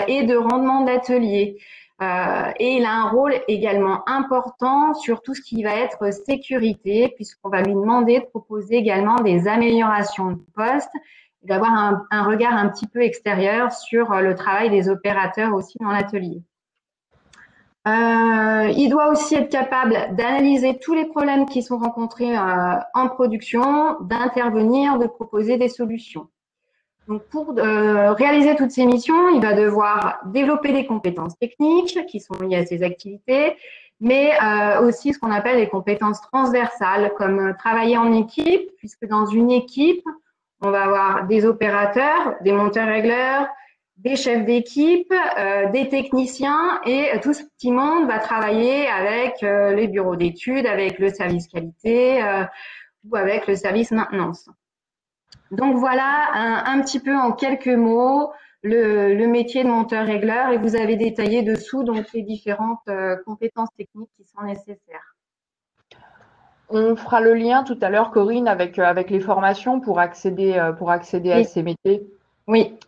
Speaker 3: et de rendement d'atelier. Euh, et il a un rôle également important sur tout ce qui va être sécurité, puisqu'on va lui demander de proposer également des améliorations de poste, d'avoir un, regard un petit peu extérieur sur le travail des opérateurs aussi dans l'atelier. Euh, il doit aussi être capable d'analyser tous les problèmes qui sont rencontrés euh, en production, d'intervenir, de proposer des solutions. Donc, pour euh, réaliser toutes ces missions, il va devoir développer des compétences techniques qui sont liées à ses activités, mais euh, aussi ce qu'on appelle les compétences transversales, comme travailler en équipe, puisque dans une équipe, on va avoir des opérateurs, des monteurs-régleurs, des chefs d'équipe, euh, des techniciens, et tout ce petit monde va travailler avec les bureaux d'études, avec le service qualité ou avec le service maintenance. Donc voilà un, petit peu en quelques mots le, métier de monteur-régleur et vous avez détaillé dessous donc les différentes euh, compétences techniques qui sont nécessaires.
Speaker 2: On fera le lien tout à l'heure, Corinne, avec, euh, avec les formations pour accéder, euh, pour accéder à ces métiers.
Speaker 3: Oui.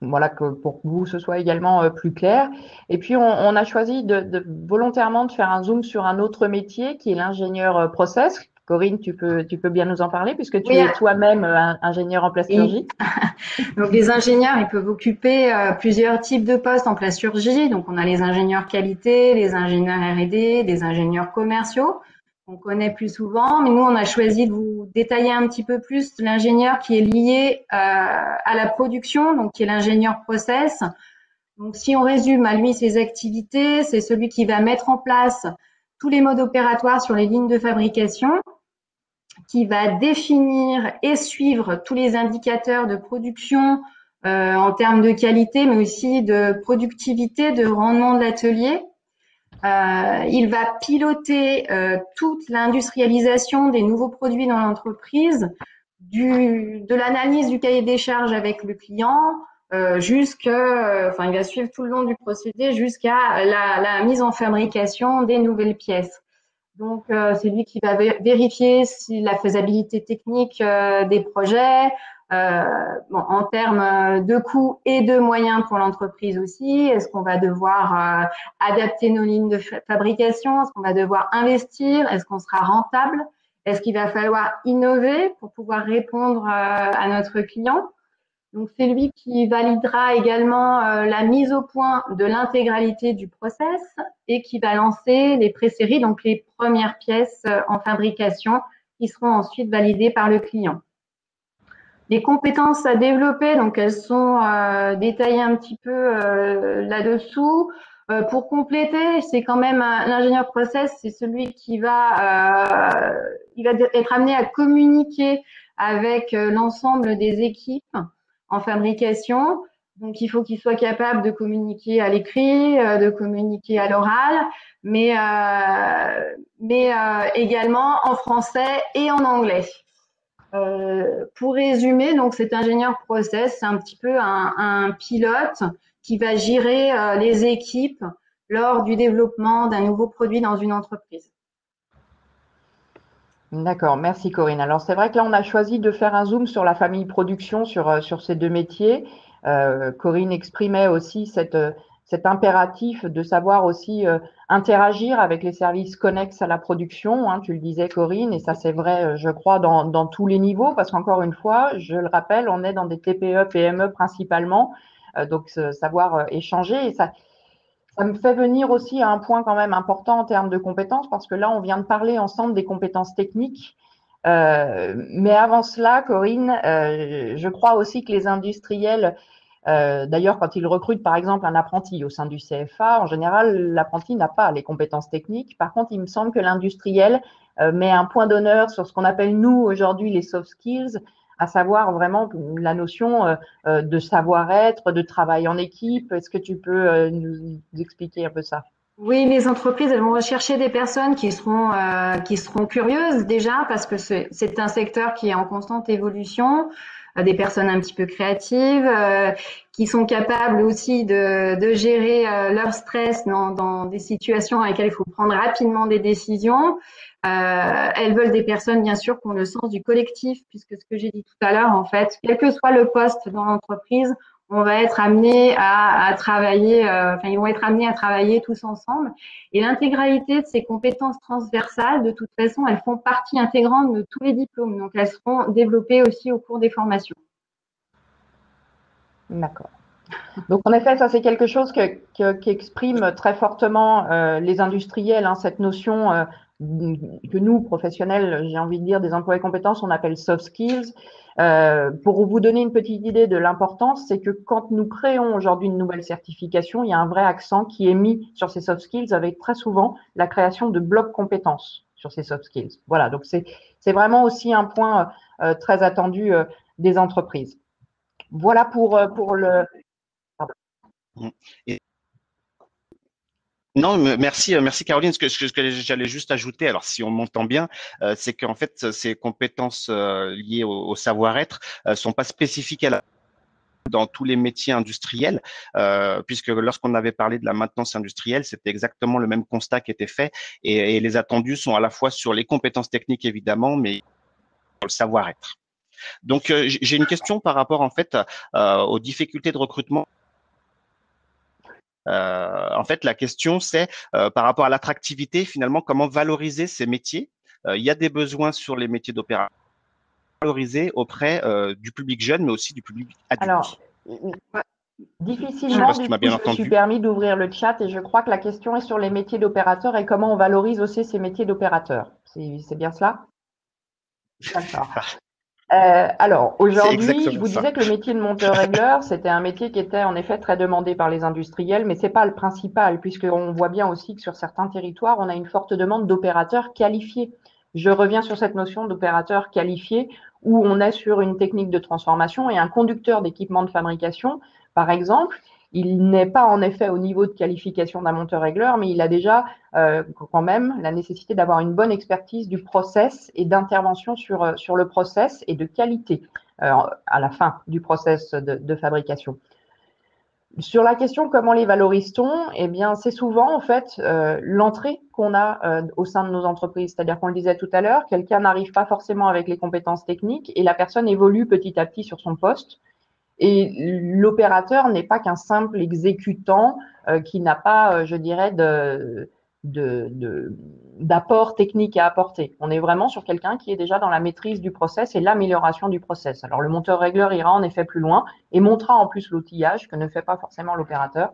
Speaker 2: Voilà, que pour que vous, ce soit également plus clair. Et puis, on, a choisi de, volontairement de faire un zoom sur un autre métier qui est l'ingénieur process, Corinne, tu peux, tu peux bien nous en parler puisque tu es toi-même euh, ingénieur en plasturgie.
Speaker 3: donc les ingénieurs, ils peuvent occuper euh, plusieurs types de postes en plasturgie. Donc on a les ingénieurs qualité, les ingénieurs R&D, des ingénieurs commerciaux. On connaît plus souvent, mais nous on a choisi de vous détailler un petit peu plus l'ingénieur qui est lié euh, à la production, donc qui est l'ingénieur process. Donc si on résume à lui ses activités, c'est celui qui va mettre en place tous les modes opératoires sur les lignes de fabrication, qui va définir et suivre tous les indicateurs de production euh, en termes de qualité, mais aussi de productivité, de rendement de l'atelier. Euh, il va piloter euh, toute l'industrialisation des nouveaux produits dans l'entreprise, de l'analyse du cahier des charges avec le client, euh, jusqu'à, enfin, il va suivre tout le long du procédé jusqu'à la, la, mise en fabrication des nouvelles pièces. Donc, euh, c'est lui qui va vérifier si la faisabilité technique euh, des projets, bon, en termes de coûts et de moyens pour l'entreprise aussi. Est-ce qu'on va devoir adapter nos lignes de fabrication? Est-ce qu'on va devoir investir? Est-ce qu'on sera rentable? Est-ce qu'il va falloir innover pour pouvoir répondre à notre client? Donc, c'est lui qui validera également euh, la mise au point de l'intégralité du process et qui va lancer les pré-séries, donc les premières pièces euh, en fabrication qui seront ensuite validées par le client. Les compétences à développer, donc elles sont euh, détaillées un petit peu là-dessous. pour compléter, c'est quand même l'ingénieur process, c'est celui qui va, être amené à communiquer avec l'ensemble des équipes fabrication. Donc, il faut qu'il soit capable de communiquer à l'écrit, euh, de communiquer à l'oral, mais, euh, mais euh, également en français et en anglais. pour résumer, donc cet ingénieur process, c'est un petit peu un, pilote qui va gérer les équipes lors du développement d'un nouveau produit dans une entreprise.
Speaker 2: D'accord, merci Corinne. Alors c'est vrai que là on a choisi de faire un zoom sur la famille production sur, euh, ces deux métiers. Euh, Corinne exprimait aussi euh, cet impératif de savoir aussi interagir avec les services connexes à la production. Hein, tu le disais Corinne, et ça c'est vrai, je crois, dans, dans tous les niveaux, parce qu'encore une fois, je le rappelle, on est dans des TPE, PME principalement, donc savoir échanger. Et ça, ça me fait venir aussi à un point quand même important en termes de compétences, parce que là, on vient de parler ensemble des compétences techniques. Euh, mais avant cela, Corinne, euh, je crois aussi que les industriels, euh, d'ailleurs, quand ils recrutent par exemple un apprenti au sein du CFA, en général, l'apprenti n'a pas les compétences techniques. Par contre, il me semble que l'industriel met un point d'honneur sur ce qu'on appelle nous aujourd'hui les soft skills, à savoir vraiment la notion euh, euh, de savoir-être, de travail en équipe. Est-ce que tu peux euh, nous expliquer un peu ça?
Speaker 3: Oui, les entreprises, elles vont rechercher des personnes qui seront qui seront curieuses déjà parce que c'est un secteur qui est en constante évolution. Des personnes un petit peu créatives, qui sont capables aussi de, de gérer leur stress dans, dans, des situations dans lesquelles il faut prendre rapidement des décisions. elles veulent des personnes, bien sûr, qui ont le sens du collectif, puisque ce que j'ai dit tout à l'heure, en fait, quel que soit le poste dans l'entreprise, on va être amené à, travailler, euh, enfin ils vont être amenés à travailler tous ensemble. Et l'intégralité de ces compétences transversales, de toute façon, elles font partie intégrante de tous les diplômes. Donc elles seront développées aussi au cours des formations.
Speaker 2: D'accord. Donc en effet, ça c'est quelque chose que, qui exprime très fortement euh, les industriels, hein, cette notion euh, que nous, professionnels, j'ai envie de dire, des emplois et compétences, on appelle soft skills. Euh, pour vous donner une petite idée de l'importance, c'est que quand nous créons aujourd'hui une nouvelle certification, il y a un vrai accent qui est mis sur ces soft skills avec très souvent la création de blocs compétences sur ces soft skills. Voilà, donc c'est vraiment aussi un point euh, très attendu euh, des entreprises. Voilà pour, pour le.
Speaker 1: Non, merci, euh, merci Caroline. Ce que, ce que j'allais juste ajouter, alors si on m'entend bien, euh, c'est qu'en fait ces compétences euh, liées au, savoir-être sont pas spécifiques à la dans tous les métiers industriels, puisque lorsqu'on avait parlé de la maintenance industrielle, c'était exactement le même constat qui était fait, et, et, les attendus sont à la fois sur les compétences techniques évidemment, mais sur le savoir-être. Donc j'ai une question par rapport en fait aux difficultés de recrutement euh, en fait, la question, c'est euh, par rapport à l'attractivité, finalement, comment valoriser ces métiers? Euh, il y a des besoins sur les métiers d'opérateur valoriser auprès du public jeune, mais aussi du public adulte.
Speaker 2: Alors, difficilement, du coup, je me suis permis d'ouvrir le chat et je crois que la question est sur les métiers d'opérateur et comment on valorise aussi ces métiers d'opérateur. C'est bien cela? D'accord. Euh, alors, aujourd'hui, je vous disais que le métier de monteur-régleur, c'était un métier qui était en effet très demandé par les industriels, mais c'est pas le principal, puisqu'on voit bien aussi que sur certains territoires, on a une forte demande d'opérateurs qualifiés. Je reviens sur cette notion d'opérateur qualifié, où on est sur une technique de transformation et un conducteur d'équipement de fabrication, par exemple, il n'est pas en effet au niveau de qualification d'un monteur-régleur, mais il a déjà euh, quand même la nécessité d'avoir une bonne expertise du process et d'intervention sur, euh, le process et de qualité euh, à la fin du process de, fabrication. Sur la question comment les valorise-t-on? Eh bien, c'est souvent en fait l'entrée qu'on a au sein de nos entreprises. C'est-à-dire qu'on le disait tout à l'heure, quelqu'un n'arrive pas forcément avec les compétences techniques et la personne évolue petit à petit sur son poste et l'opérateur n'est pas qu'un simple exécutant euh, qui n'a pas, euh, je dirais, de, d'apport technique à apporter. On est vraiment sur quelqu'un qui est déjà dans la maîtrise du process et l'amélioration du process. Alors le monteur régleur ira en effet plus loin et montrera en plus l'outillage que ne fait pas forcément l'opérateur.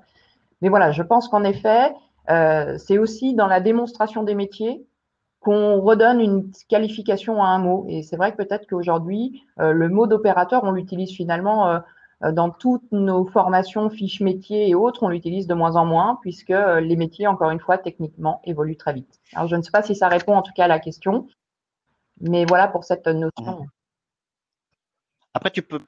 Speaker 2: Mais voilà, je pense qu'en effet, euh, c'est aussi dans la démonstration des métiers qu'on redonne une qualification à un mot. Et c'est vrai que peut-être qu'aujourd'hui, euh, le mot d'opérateur, on l'utilise finalement euh, euh, dans toutes nos formations, fiches métiers et autres, on l'utilise de moins en moins puisque les métiers, encore une fois, techniquement, évoluent très vite. Alors, je ne sais pas si ça répond en tout cas à la question, mais voilà pour cette notion.
Speaker 1: Après, tu peux.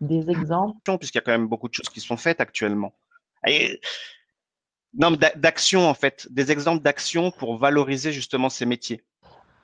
Speaker 2: Des exemples
Speaker 1: Puisqu'il y a quand même beaucoup de choses qui sont faites actuellement. Et non, d'action en fait, des exemples d'action pour valoriser justement ces métiers.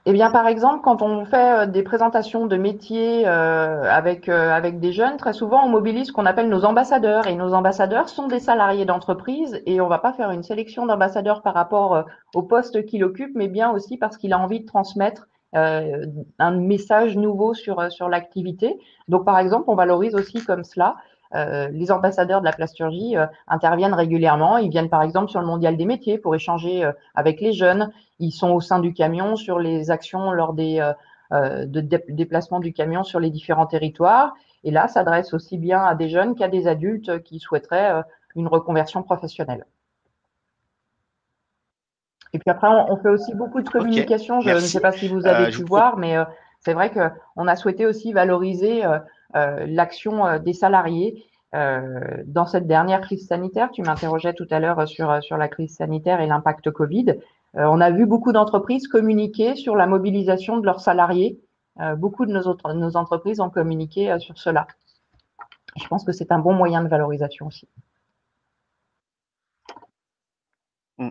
Speaker 2: Eh bien, par exemple, quand on fait euh, des présentations de métiers euh, avec, euh, avec des jeunes, très souvent, on mobilise ce qu'on appelle nos ambassadeurs. Et nos ambassadeurs sont des salariés d'entreprise. Et on ne va pas faire une sélection d'ambassadeurs par rapport au poste qu'il occupe, mais bien aussi parce qu'il a envie de transmettre un message nouveau sur, sur l'activité. Donc, par exemple, on valorise aussi comme cela euh, les ambassadeurs de la plasturgie euh, interviennent régulièrement. Ils viennent par exemple sur le mondial des métiers pour échanger euh, avec les jeunes. Ils sont au sein du camion sur les actions lors des de déplacements du camion sur les différents territoires. Et là, s'adresse aussi bien à des jeunes qu'à des adultes qui souhaiteraient une reconversion professionnelle. Et puis après, on, fait aussi beaucoup de communication. je ne sais pas si vous avez pu voir, mais c'est vrai qu'on a souhaité aussi valoriser l'action euh, des salariés euh, dans cette dernière crise sanitaire. Tu m'interrogeais tout à l'heure sur, la crise sanitaire et l'impact Covid. on a vu beaucoup d'entreprises communiquer sur la mobilisation de leurs salariés. beaucoup de nos, entreprises ont communiqué sur cela. Je pense que c'est un bon moyen de valorisation aussi.
Speaker 1: Hmm.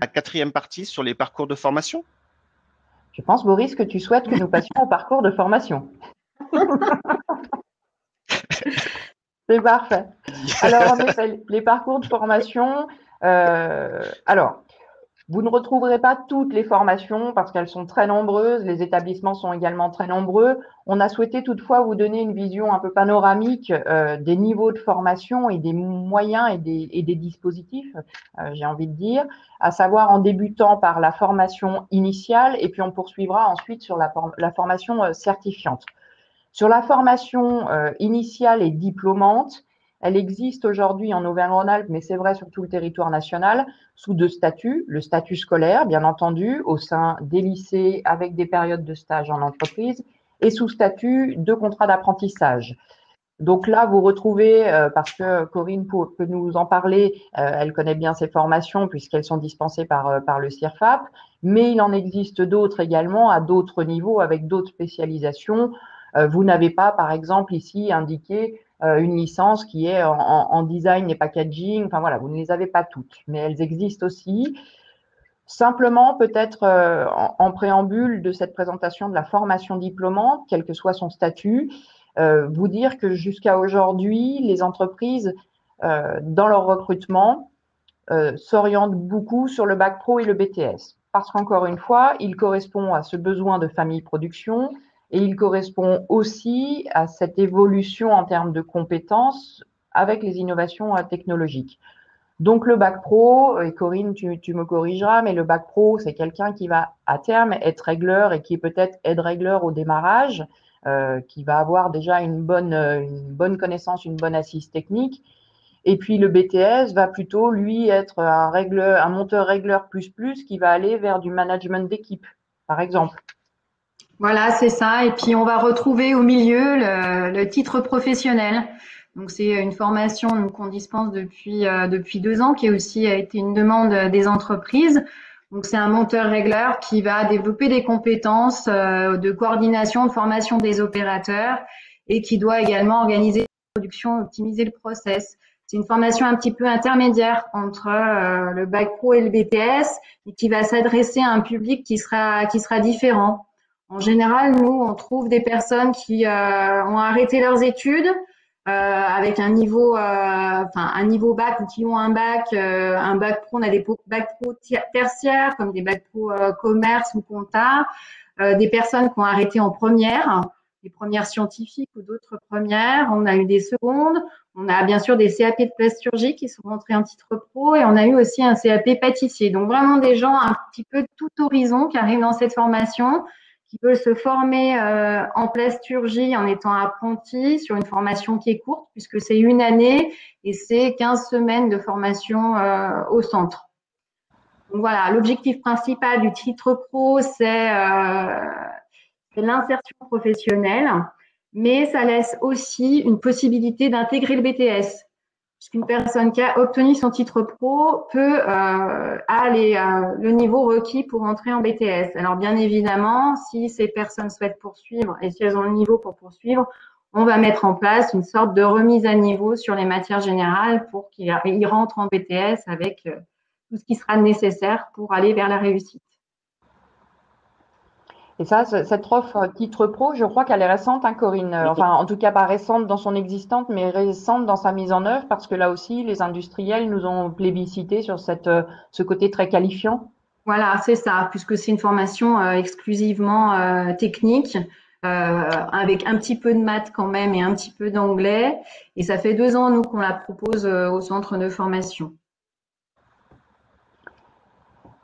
Speaker 1: La quatrième partie sur les parcours de formation?
Speaker 2: Je pense, Boris, que tu souhaites que nous passions au parcours de formation. C'est parfait. Alors, en effet, les parcours de formation, euh, alors, vous ne retrouverez pas toutes les formations parce qu'elles sont très nombreuses, les établissements sont également très nombreux. On a souhaité toutefois vous donner une vision un peu panoramique euh, des niveaux de formation et des moyens et des, et des dispositifs, euh, j'ai envie de dire, à savoir en débutant par la formation initiale et puis on poursuivra ensuite sur la, la formation euh, certifiante. Sur la formation initiale et diplômante, elle existe aujourd'hui en Auvergne-Rhône-Alpes, mais c'est vrai sur tout le territoire national, sous deux statuts. Le statut scolaire, bien entendu, au sein des lycées avec des périodes de stage en entreprise, et sous statut de contrat d'apprentissage. Donc là, vous retrouvez, euh, parce que Corinne peut nous en parler, euh, elle connaît bien ces formations puisqu'elles sont dispensées par, euh, le CIRFAP, mais il en existe d'autres également à d'autres niveaux avec d'autres spécialisations. vous n'avez pas, par exemple, ici indiqué une licence qui est en, design et packaging. Enfin voilà, vous ne les avez pas toutes, mais elles existent aussi. Simplement, peut-être euh, en, préambule de cette présentation de la formation diplômante, quel que soit son statut, euh, vous dire que jusqu'à aujourd'hui, les entreprises, dans leur recrutement, s'orientent beaucoup sur le bac pro et le BTS. Parce qu'encore une fois, il correspond à ce besoin de famille production, et il correspond aussi à cette évolution en termes de compétences avec les innovations euh, technologiques. Donc le bac pro, et Corinne, tu, me corrigeras, mais le bac pro, c'est quelqu'un qui va à terme être régleur et qui est peut-être aide-régleur au démarrage, euh, qui va avoir déjà une bonne, euh, une bonne connaissance, une bonne assise technique. Et puis le BTS va plutôt, lui, être un, régleur, un monteur régleur plus plus qui va aller vers du management d'équipe, par exemple.
Speaker 3: Voilà, c'est ça. Et puis on va retrouver au milieu le, titre professionnel. Donc c'est une formation qu'on dispense depuis euh, depuis deux ans, qui aussi a été une demande des entreprises. Donc c'est un monteur-régleur qui va développer des compétences euh, de coordination, de formation des opérateurs et qui doit également organiser la production, optimiser le process. C'est une formation un petit peu intermédiaire entre euh, le bac pro et le BTS, et qui va s'adresser à un public qui sera qui sera différent. En général, nous, on trouve des personnes qui euh, ont arrêté leurs études euh, avec un niveau, euh, enfin un niveau bac ou qui ont un bac, un bac pro. On a des bacs pro tertiaires comme des bacs pro commerce ou compta. des personnes qui ont arrêté en première, des premières scientifiques ou d'autres premières. On a eu des secondes. On a bien sûr des CAP de plasturgie qui sont rentrés en titre pro et on a eu aussi un CAP pâtissier. Donc vraiment des gens un petit peu tout horizon qui arrivent dans cette formation qui veulent se former euh, en plasturgie en étant apprenti sur une formation qui est courte puisque c'est une année et c'est 15 semaines de formation euh, au centre. Donc voilà, l'objectif principal du titre pro, c'est euh, l'insertion professionnelle, mais ça laisse aussi une possibilité d'intégrer le BTS puisqu'une personne qui a obtenu son titre pro peut euh, aller euh, le niveau requis pour entrer en BTS. Alors bien évidemment, si ces personnes souhaitent poursuivre et si elles ont le niveau pour poursuivre, on va mettre en place une sorte de remise à niveau sur les matières générales pour qu'ils rentrent en BTS avec euh, tout ce qui sera nécessaire pour aller vers la réussite.
Speaker 2: Et ça, cette offre titre pro, je crois qu'elle est récente, hein, Corinne. Enfin, en tout cas, pas récente dans son existence, mais récente dans sa mise en œuvre, parce que là aussi, les industriels nous ont plébiscité sur cette, ce côté très qualifiant.
Speaker 3: Voilà, c'est ça, puisque c'est une formation euh, exclusivement euh, technique, euh, avec un petit peu de maths quand même et un petit peu d'anglais. Et ça fait deux ans, nous, qu'on la propose au centre de formation.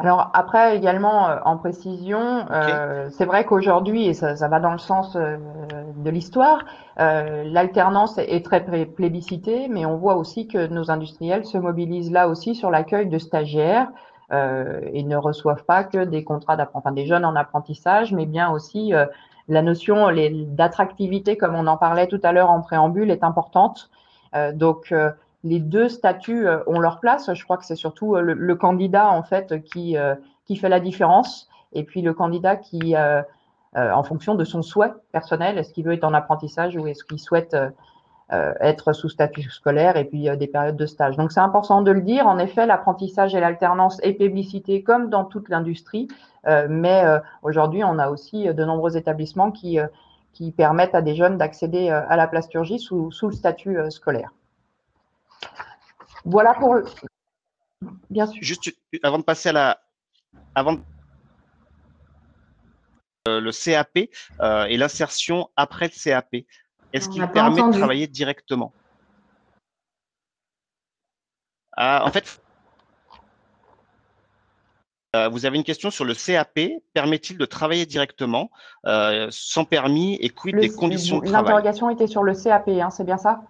Speaker 2: Alors après également euh, en précision, euh, c'est vrai qu'aujourd'hui et ça, va dans le sens euh, de l'histoire, l'alternance est très plébiscitée, mais on voit aussi que nos industriels se mobilisent là aussi sur l'accueil de stagiaires et ne reçoivent pas que des contrats d'apprentissage, des jeunes en apprentissage, mais bien aussi la notion d'attractivité, comme on en parlait tout à l'heure en préambule, est importante. donc les deux statuts euh, ont leur place. Je crois que c'est surtout euh, le, candidat en fait qui euh, qui fait la différence, et puis le candidat qui, en fonction de son souhait personnel, est-ce qu'il veut être en apprentissage ou est-ce qu'il souhaite être sous statut scolaire et puis des périodes de stage. Donc c'est important de le dire. En effet, l'apprentissage et l'alternance est publicité comme dans toute l'industrie, mais aujourd'hui on a aussi de nombreux établissements qui qui permettent à des jeunes d'accéder à la plasturgie sous, sous le statut scolaire. Voilà pour le...
Speaker 1: Bien sûr. Juste avant de passer à la, avant euh, le CAP euh, et l'insertion après le CAP, est-ce qu'il permet de travailler directement? Ah, En fait, euh, vous avez une question sur le CAP. Permet-il de travailler directement sans permis et quid des conditions de travail?
Speaker 2: L'interrogation était sur le CAP, hein, c'est bien ça?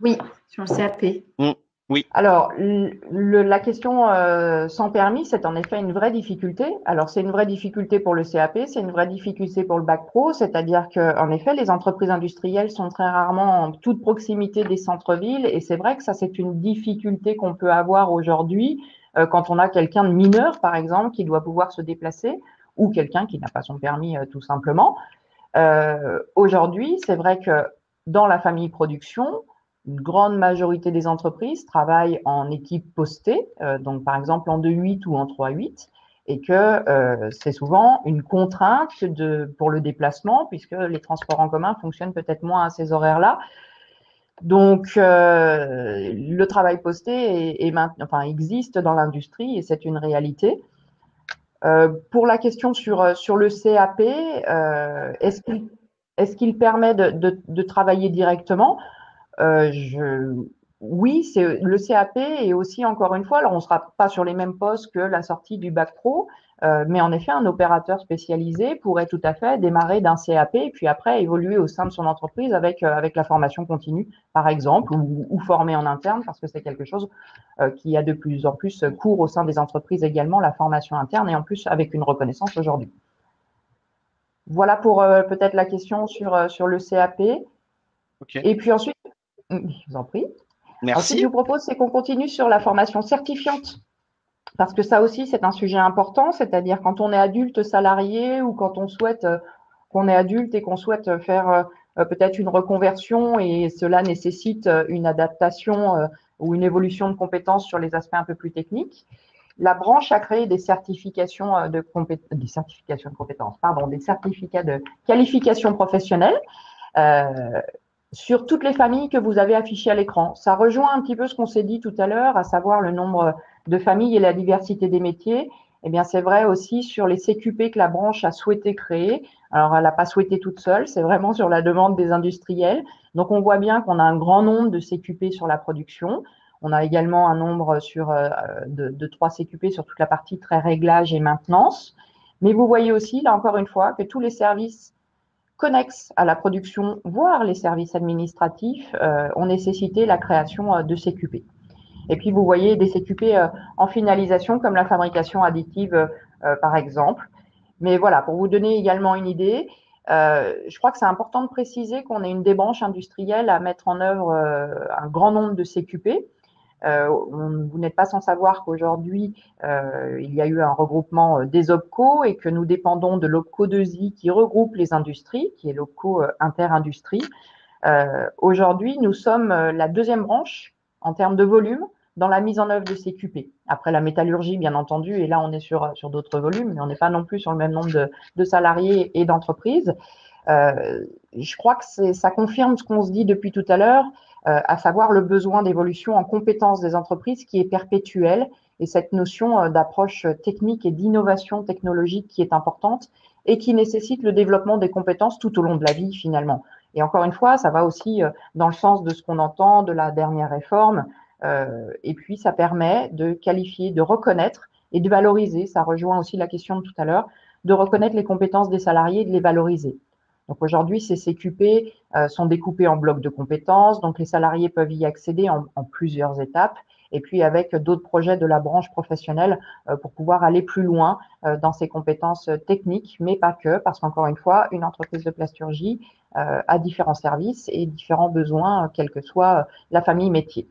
Speaker 3: Oui, sur le CAP.
Speaker 1: Mmh. Oui.
Speaker 2: Alors, la question euh, sans permis, c'est en effet une vraie difficulté. Alors, c'est une vraie difficulté pour le CAP, c'est une vraie difficulté pour le bac pro, c'est-à-dire que, en effet, les entreprises industrielles sont très rarement en toute proximité des centres-villes, et c'est vrai que ça, c'est une difficulté qu'on peut avoir aujourd'hui euh, quand on a quelqu'un de mineur, par exemple, qui doit pouvoir se déplacer, ou quelqu'un qui n'a pas son permis, euh, tout simplement. aujourd'hui, c'est vrai que dans la famille production, une grande majorité des entreprises travaillent en équipe postée, euh, donc par exemple en 2-8 ou en 3-8, et que euh, c'est souvent une contrainte pour le déplacement, puisque les transports en commun fonctionnent peut-être moins à ces horaires-là. Donc, euh, le travail posté existe dans l'industrie et c'est une réalité. pour la question sur, le CAP, est-ce qu'il permet de, travailler directement? Je, oui, c'est le CAP et aussi encore une fois, alors on sera pas sur les mêmes postes que la sortie du bac pro, euh, mais en effet, un opérateur spécialisé pourrait tout à fait démarrer d'un CAP et puis après évoluer au sein de son entreprise avec euh, avec la formation continue, par exemple, ou, ou former en interne parce que c'est quelque chose euh, qui a de plus en plus cours au sein des entreprises également la formation interne et en plus avec une reconnaissance aujourd'hui. Voilà pour euh, peut-être la question sur sur le CAP. Okay. Et puis ensuite, je vous en prie.
Speaker 1: Merci.
Speaker 2: ce que je vous propose, c'est qu'on continue sur la formation certifiante. Parce que ça aussi, c'est un sujet important, c'est-à-dire quand on est adulte salarié ou quand on souhaite euh, qu'on est adulte et qu'on souhaite faire euh, peut-être une reconversion et cela nécessite euh, une adaptation ou une évolution de compétences sur les aspects un peu plus techniques. La branche a créé des certifications de compétences, des certifications de compétences, pardon, des certificats de qualification professionnelle. Sur toutes les familles que vous avez affichées à l'écran. Ça rejoint un petit peu ce qu'on s'est dit tout à l'heure, à savoir le nombre de familles et la diversité des métiers. Eh bien, c'est vrai aussi sur les CQP que la branche a souhaité créer. Alors, elle n'a pas souhaité toute seule, c'est vraiment sur la demande des industriels. Donc, on voit bien qu'on a un grand nombre de CQP sur la production. On a également un nombre sur, euh, de, 3 CQP sur toute la partie très réglage et maintenance. Mais vous voyez aussi, là encore une fois, que tous les services connexes à la production, voire les services administratifs, euh, ont nécessité la création euh, de CQP. Et puis, vous voyez des CQP euh, en finalisation, comme la fabrication additive, par exemple. Mais voilà, pour vous donner également une idée, je crois que c'est important de préciser qu'on est une débranche industrielle à mettre en œuvre un grand nombre de CQP. Euh, vous n'êtes pas sans savoir qu'aujourd'hui, euh, il y a eu un regroupement euh, des OPCO et que nous dépendons de l'OPCO 2I qui regroupe les industries, qui est l'OPCO interindustrie. Aujourd'hui, nous sommes la deuxième branche en termes de volume dans la mise en œuvre de CQP. Après la métallurgie, bien entendu, et là on est sur, sur d'autres volumes, mais on n'est pas non plus sur le même nombre de, de salariés et d'entreprises. Euh, je crois que ça confirme ce qu'on se dit depuis tout à l'heure. Euh, à savoir le besoin d'évolution en compétences des entreprises qui est perpétuel et cette notion euh, d'approche technique et d'innovation technologique qui est importante et qui nécessite le développement des compétences tout au long de la vie finalement. Et encore une fois, ça va aussi euh, dans le sens de ce qu'on entend de la dernière réforme. et puis, ça permet de qualifier, de reconnaître et de valoriser. Ça rejoint aussi la question de tout à l'heure, de reconnaître les compétences des salariés et de les valoriser. Donc aujourd'hui, ces CQP euh, sont découpés en blocs de compétences, donc les salariés peuvent y accéder en, plusieurs étapes, et puis avec d'autres projets de la branche professionnelle euh, pour pouvoir aller plus loin euh, dans ces compétences techniques, mais pas que, parce qu'encore une fois, une entreprise de plasturgie a différents services et différents besoins, quelle que soit la famille métier.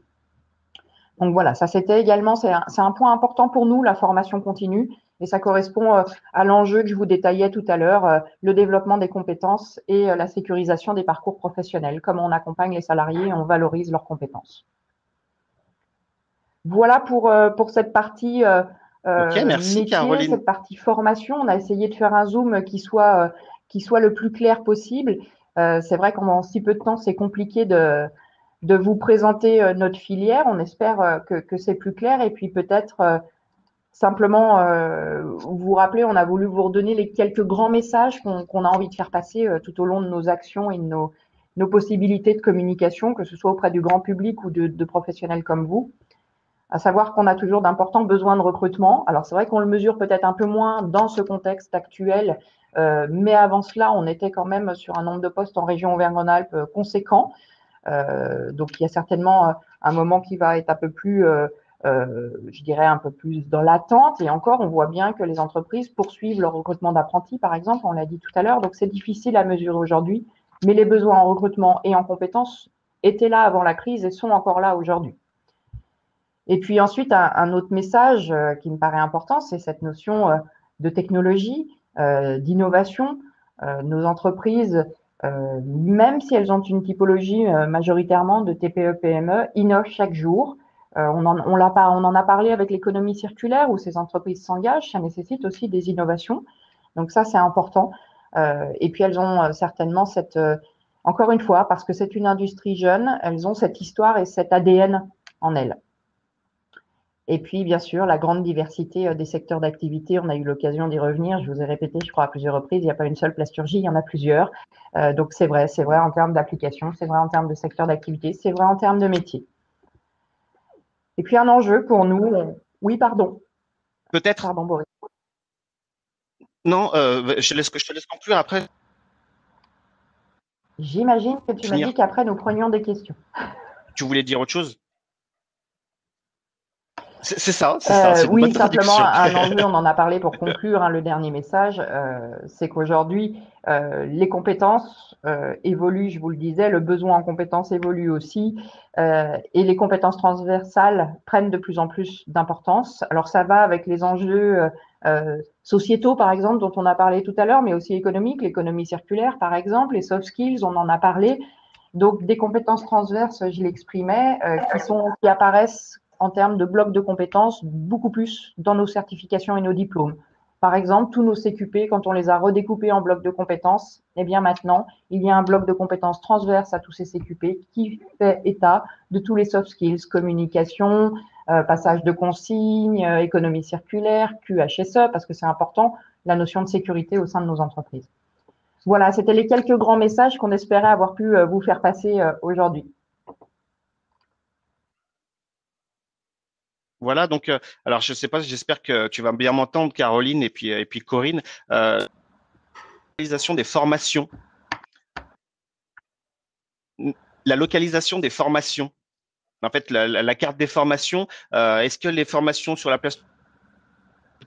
Speaker 2: Donc voilà, ça c'était également, c'est un, un, point important pour nous, la formation continue, Et ça correspond euh, à l'enjeu que je vous détaillais tout à l'heure, euh, le développement des compétences et euh, la sécurisation des parcours professionnels, comment on accompagne les salariés et on valorise leurs compétences. Voilà pour, pour cette partie
Speaker 1: merci,
Speaker 2: métier, cette partie formation. On a essayé de faire un zoom qui soit, qui soit le plus clair possible. c'est vrai qu'en si peu de temps, c'est compliqué de, de vous présenter notre filière. On espère que, que c'est plus clair et puis peut-être Simplement, euh, vous rappelez, on a voulu vous redonner les quelques grands messages qu'on a envie de faire passer euh, tout au long de nos actions et de nos, possibilités de communication, que ce soit auprès du grand public ou de, professionnels comme vous. À savoir qu'on a toujours d'importants besoins de recrutement. Alors c'est vrai qu'on le mesure peut-être un peu moins dans ce contexte actuel, euh, mais avant cela, on était quand même sur un nombre de postes en région Auvergne-Rhône-Alpes conséquent. Donc il y a certainement un moment qui va être un peu plus euh, je dirais, un peu plus dans l'attente. Et encore, on voit bien que les entreprises poursuivent leur recrutement d'apprentis, par exemple, on l'a dit tout à l'heure. Donc, c'est difficile à mesurer aujourd'hui, mais les besoins en recrutement et en compétences étaient là avant la crise et sont encore là aujourd'hui. Et puis ensuite, un, autre message euh, qui me paraît important, c'est cette notion euh, de technologie, d'innovation. nos entreprises, même si elles ont une typologie majoritairement de TPE-PME, innovent chaque jour. Euh, on, en, a parlé avec l'économie circulaire où ces entreprises s'engagent, ça nécessite aussi des innovations. Donc ça, c'est important. Euh, et puis elles ont euh, certainement cette, encore une fois, parce que c'est une industrie jeune, elles ont cette histoire et cet ADN en elles. Et puis, bien sûr, la grande diversité des secteurs d'activité, on a eu l'occasion d'y revenir. Je vous ai répété, je crois, à plusieurs reprises, il n'y a pas une seule plasturgie, il y en a plusieurs. donc, c'est vrai, c'est vrai en termes d'application, c'est vrai en termes de secteur d'activité, c'est vrai en termes de métier. Et puis un enjeu pour nous. Oui, pardon.
Speaker 1: Peut-être.
Speaker 2: Pardon, Boris.
Speaker 1: Non, euh, je, laisse, je te laisse conclure après.
Speaker 2: J'imagine que tu m'as dit qu'après nous prenions des questions.
Speaker 1: Tu voulais dire autre chose? C'est ça, c'est ça.
Speaker 2: Euh, oui, simplement un enjeu, on en a parlé pour conclure hein, le dernier message, euh, c'est qu'aujourd'hui, euh, les compétences évoluent, je vous le disais, le besoin en compétences évolue aussi, et les compétences transversales prennent de plus en plus d'importance. Alors ça va avec les enjeux sociétaux, par exemple, dont on a parlé tout à l'heure, mais aussi économiques, l'économie circulaire, par exemple, les soft skills, on en a parlé. Donc des compétences transverses, je l'exprimais, qui sont qui apparaissent en termes de blocs de compétences beaucoup plus dans nos certifications et nos diplômes. Par exemple, tous nos CQP, quand on les a redécoupés en blocs de compétences, eh bien maintenant, il y a un bloc de compétences transverse à tous ces CQP qui fait état de tous les soft skills, communication, euh, passage de consignes, euh, économie circulaire, QHSE, parce que c'est important, la notion de sécurité au sein de nos entreprises. Voilà, c'était les quelques grands messages qu'on espérait avoir pu euh, vous faire passer aujourd'hui.
Speaker 1: Voilà, donc, euh, alors je sais pas, j'espère que tu vas bien m'entendre, Caroline et puis, et puis Corinne. Euh, localisation des formations. La localisation des formations. En fait, la, carte des formations, euh, est-ce que les formations sur la place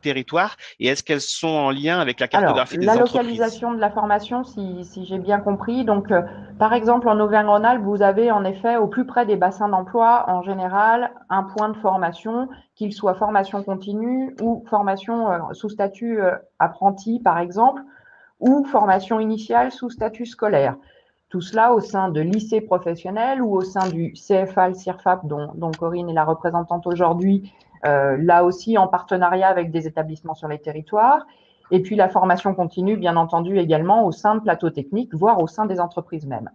Speaker 1: territoire et est-ce qu'elles sont en lien avec la cartographie
Speaker 2: des entreprises? La localisation de la formation, si, si j'ai bien compris. Donc, euh, par exemple, en Auvergne-Rhône-Alpes, vous avez en effet au plus près des bassins d'emploi, en général, un point de formation, qu'il soit formation continue ou formation euh, sous statut euh, apprenti, par exemple, ou formation initiale sous statut scolaire. Tout cela au sein de lycées professionnels ou au sein du CFA, le CIRFAP, dont, dont Corinne est la représentante aujourd'hui, là aussi en partenariat avec des établissements sur les territoires. Et puis la formation continue, bien entendu, également au sein de plateaux techniques, voire au sein des entreprises mêmes.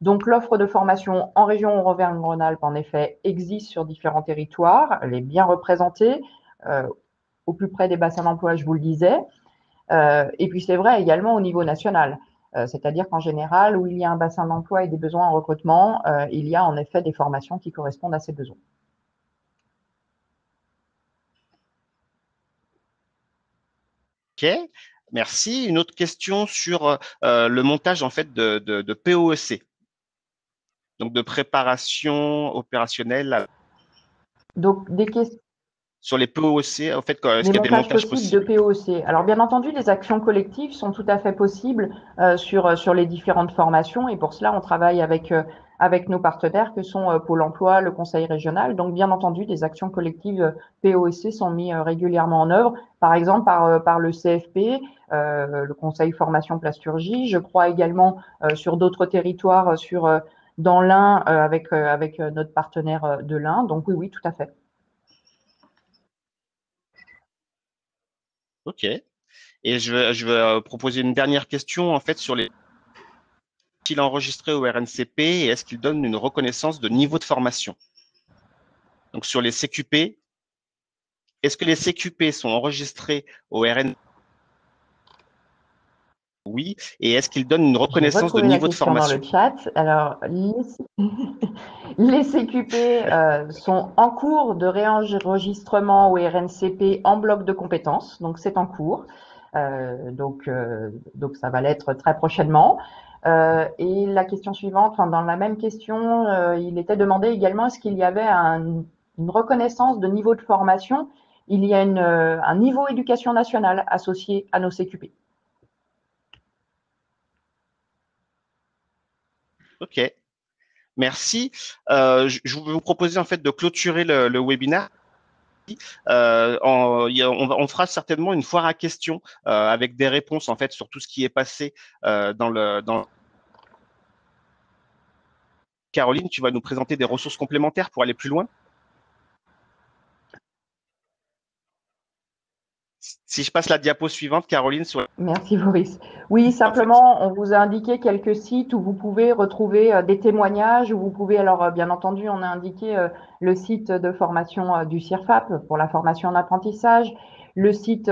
Speaker 2: Donc l'offre de formation en région Auvergne-Rhône-Alpes, en effet, existe sur différents territoires. Elle est bien représentée euh, au plus près des bassins d'emploi, je vous le disais. Euh, et puis c'est vrai également au niveau national. Euh, c'est-à-dire qu'en général, où il y a un bassin d'emploi et des besoins en recrutement, euh, il y a en effet des formations qui correspondent à ces besoins.
Speaker 1: Ok, merci. Une autre question sur euh, le montage en fait de, de, POEC, donc de préparation opérationnelle.
Speaker 2: Donc des questions.
Speaker 1: Sur les POEC, en fait,
Speaker 2: est-ce qu'il y a des montages possibles, de POEC Alors bien entendu, les actions collectives sont tout à fait possibles euh, sur sur les différentes formations et pour cela, on travaille avec avec nos partenaires que sont Pôle emploi, le Conseil régional. Donc, bien entendu, des actions collectives POSC sont mises régulièrement en œuvre, par exemple par, le CFP, le Conseil formation plasturgie. Je crois également sur d'autres territoires, sur dans l'Ain avec, avec notre partenaire de l'Ain. Donc oui, oui, tout à fait.
Speaker 1: Ok. Et je vais, je vais euh, proposer une dernière question en fait sur les qu'il enregistré au RNCP et est-ce qu'il donne une reconnaissance de niveau de formation? Donc sur les CQP, est-ce que les CQP sont enregistrés au RNCP oui. Et est-ce qu'il donne une reconnaissance de niveau de formation
Speaker 2: dans le chat. Alors, les, CQP euh, sont en cours de réenregistrement au RNCP en bloc de compétences. Donc, c'est en cours. Euh, donc, euh, donc, ça va l'être très prochainement. Et la question suivante, enfin, dans la même question, il était demandé également est-ce qu'il y avait une reconnaissance de niveau de formation? Il y a une, un niveau éducation nationale associé à nos CQP.
Speaker 1: Ok, merci. Euh, je vais vous proposer en fait de clôturer le, webinaire. Euh, on, fera certainement une foire à questions euh, avec des réponses en fait sur tout ce qui est passé dans le dans Caroline, tu vas nous présenter des ressources complémentaires pour aller plus loin? Si je passe la diapo suivante, Caroline.
Speaker 2: Merci Boris. Oui, simplement, on vous a indiqué quelques sites où vous pouvez retrouver euh, des témoignages, où vous pouvez, alors euh, bien entendu, on a indiqué euh, le site de formation du CIRFAP pour la formation en apprentissage, le site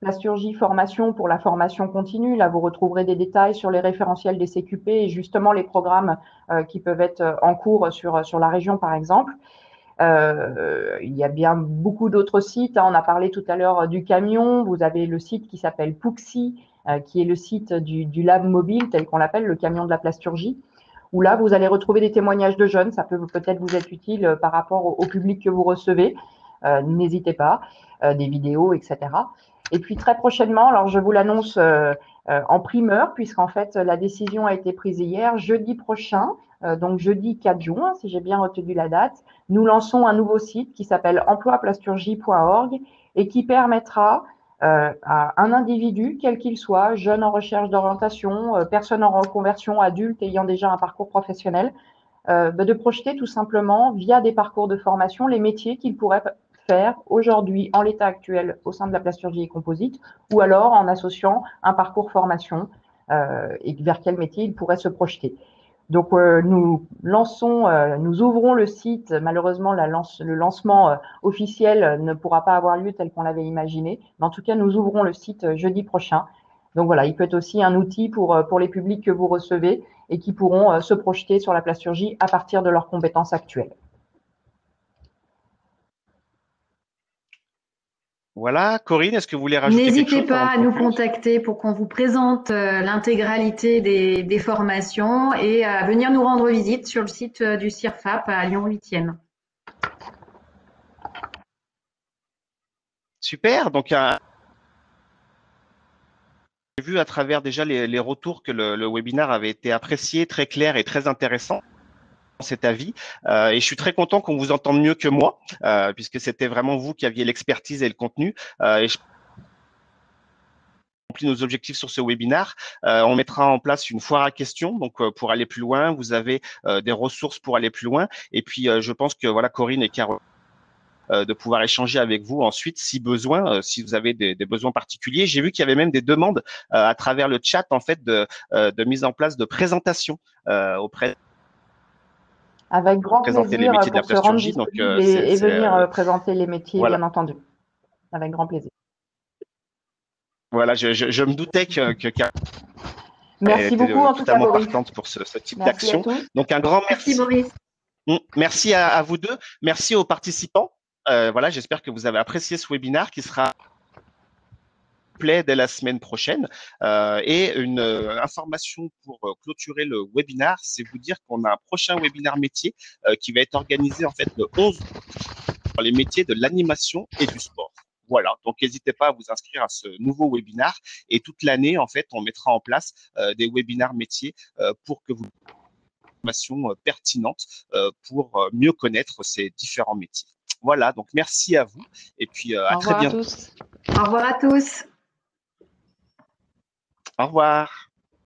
Speaker 2: Plasturgie Formation pour la formation continue. Là, vous retrouverez des détails sur les référentiels des CQP et justement les programmes qui peuvent être en cours sur, sur la région, par exemple. Euh, il y a bien beaucoup d'autres sites. Hein. On a parlé tout à l'heure du camion. Vous avez le site qui s'appelle Puxi, euh, qui est le site du, lab mobile, tel qu'on l'appelle, le camion de la plasturgie où là, vous allez retrouver des témoignages de jeunes. Ça peut peut-être vous être utile euh, par rapport au, public que vous recevez. Euh, N'hésitez pas, euh, des vidéos, etc. Et puis très prochainement, alors je vous l'annonce euh, en primeur, puisqu'en fait la décision a été prise hier, jeudi prochain, euh, donc jeudi 4 juin, si j'ai bien retenu la date, nous lançons un nouveau site qui s'appelle emploiplasturgie.org et qui permettra euh, à un individu, quel qu'il soit, jeune en recherche d'orientation, euh, personne en reconversion, adulte ayant déjà un parcours professionnel, bah, de projeter tout simplement via des parcours de formation les métiers qu'il pourrait faire aujourd'hui en l'état actuel au sein de la plasturgie et composite, ou alors en associant un parcours formation et vers quel métier il pourrait se projeter. Donc euh, nous lançons, euh, nous ouvrons le site. Malheureusement, le lancement euh, officiel ne pourra pas avoir lieu tel qu'on l'avait imaginé. Mais en tout cas, nous ouvrons le site jeudi prochain. Donc voilà, il peut être aussi un outil pour les publics que vous recevez et qui pourront se projeter sur la plasturgie à partir de leurs compétences actuelles.
Speaker 1: Voilà, Corinne, est-ce que vous voulez rajouter quelque chose
Speaker 3: N'hésitez pas à nous contacter pour qu'on vous présente euh, l'intégralité des, formations et à venir nous rendre visite sur le site euh, du CIRFAP à Lyon 8e.
Speaker 1: Super, donc j'ai vu à travers déjà les, retours que le, le webinaire avait été apprécié, très clair et très intéressant cet avis euh, et je suis très content qu'on vous entende mieux que moi euh, puisque c'était vraiment vous qui aviez l'expertise et le contenu euh, et je nos objectifs sur ce webinaire. on mettra en place une foire à questions, donc pour aller plus loin, vous avez des ressources pour aller plus loin. Et puis, je pense que voilà, Corinne et Caroline de pouvoir échanger avec vous ensuite si besoin, si vous avez des, besoins particuliers. J'ai vu qu'il y avait même des demandes à travers le chat en fait de, de mise en place de présentation auprès
Speaker 2: avec grand plaisir les métiers pour de la se donc, euh, et, venir euh, présenter les métiers, bien entendu. Avec grand plaisir.
Speaker 1: Voilà, je, je, me doutais que, que
Speaker 2: Merci beaucoup en tout cas,
Speaker 1: partante pour ce, ce type d'action. Donc un grand merci.
Speaker 3: Merci Boris.
Speaker 1: Mm, merci à, à, vous deux. Merci aux participants. Euh, voilà, j'espère que vous avez apprécié ce webinaire qui sera dès la semaine prochaine. Euh, et une euh, information pour euh, clôturer le webinaire, c'est vous dire qu'on a un prochain webinaire métier qui va être organisé en fait le 11 dans les métiers de l'animation et du sport. Voilà, donc n'hésitez pas à vous inscrire à ce nouveau webinaire et toute l'année, en fait, on mettra en place des webinaires métiers pour que vous informations pertinentes pour mieux connaître ces différents métiers. Voilà, donc merci à vous et puis à très bientôt.
Speaker 3: Au revoir à tous.
Speaker 1: Au revoir.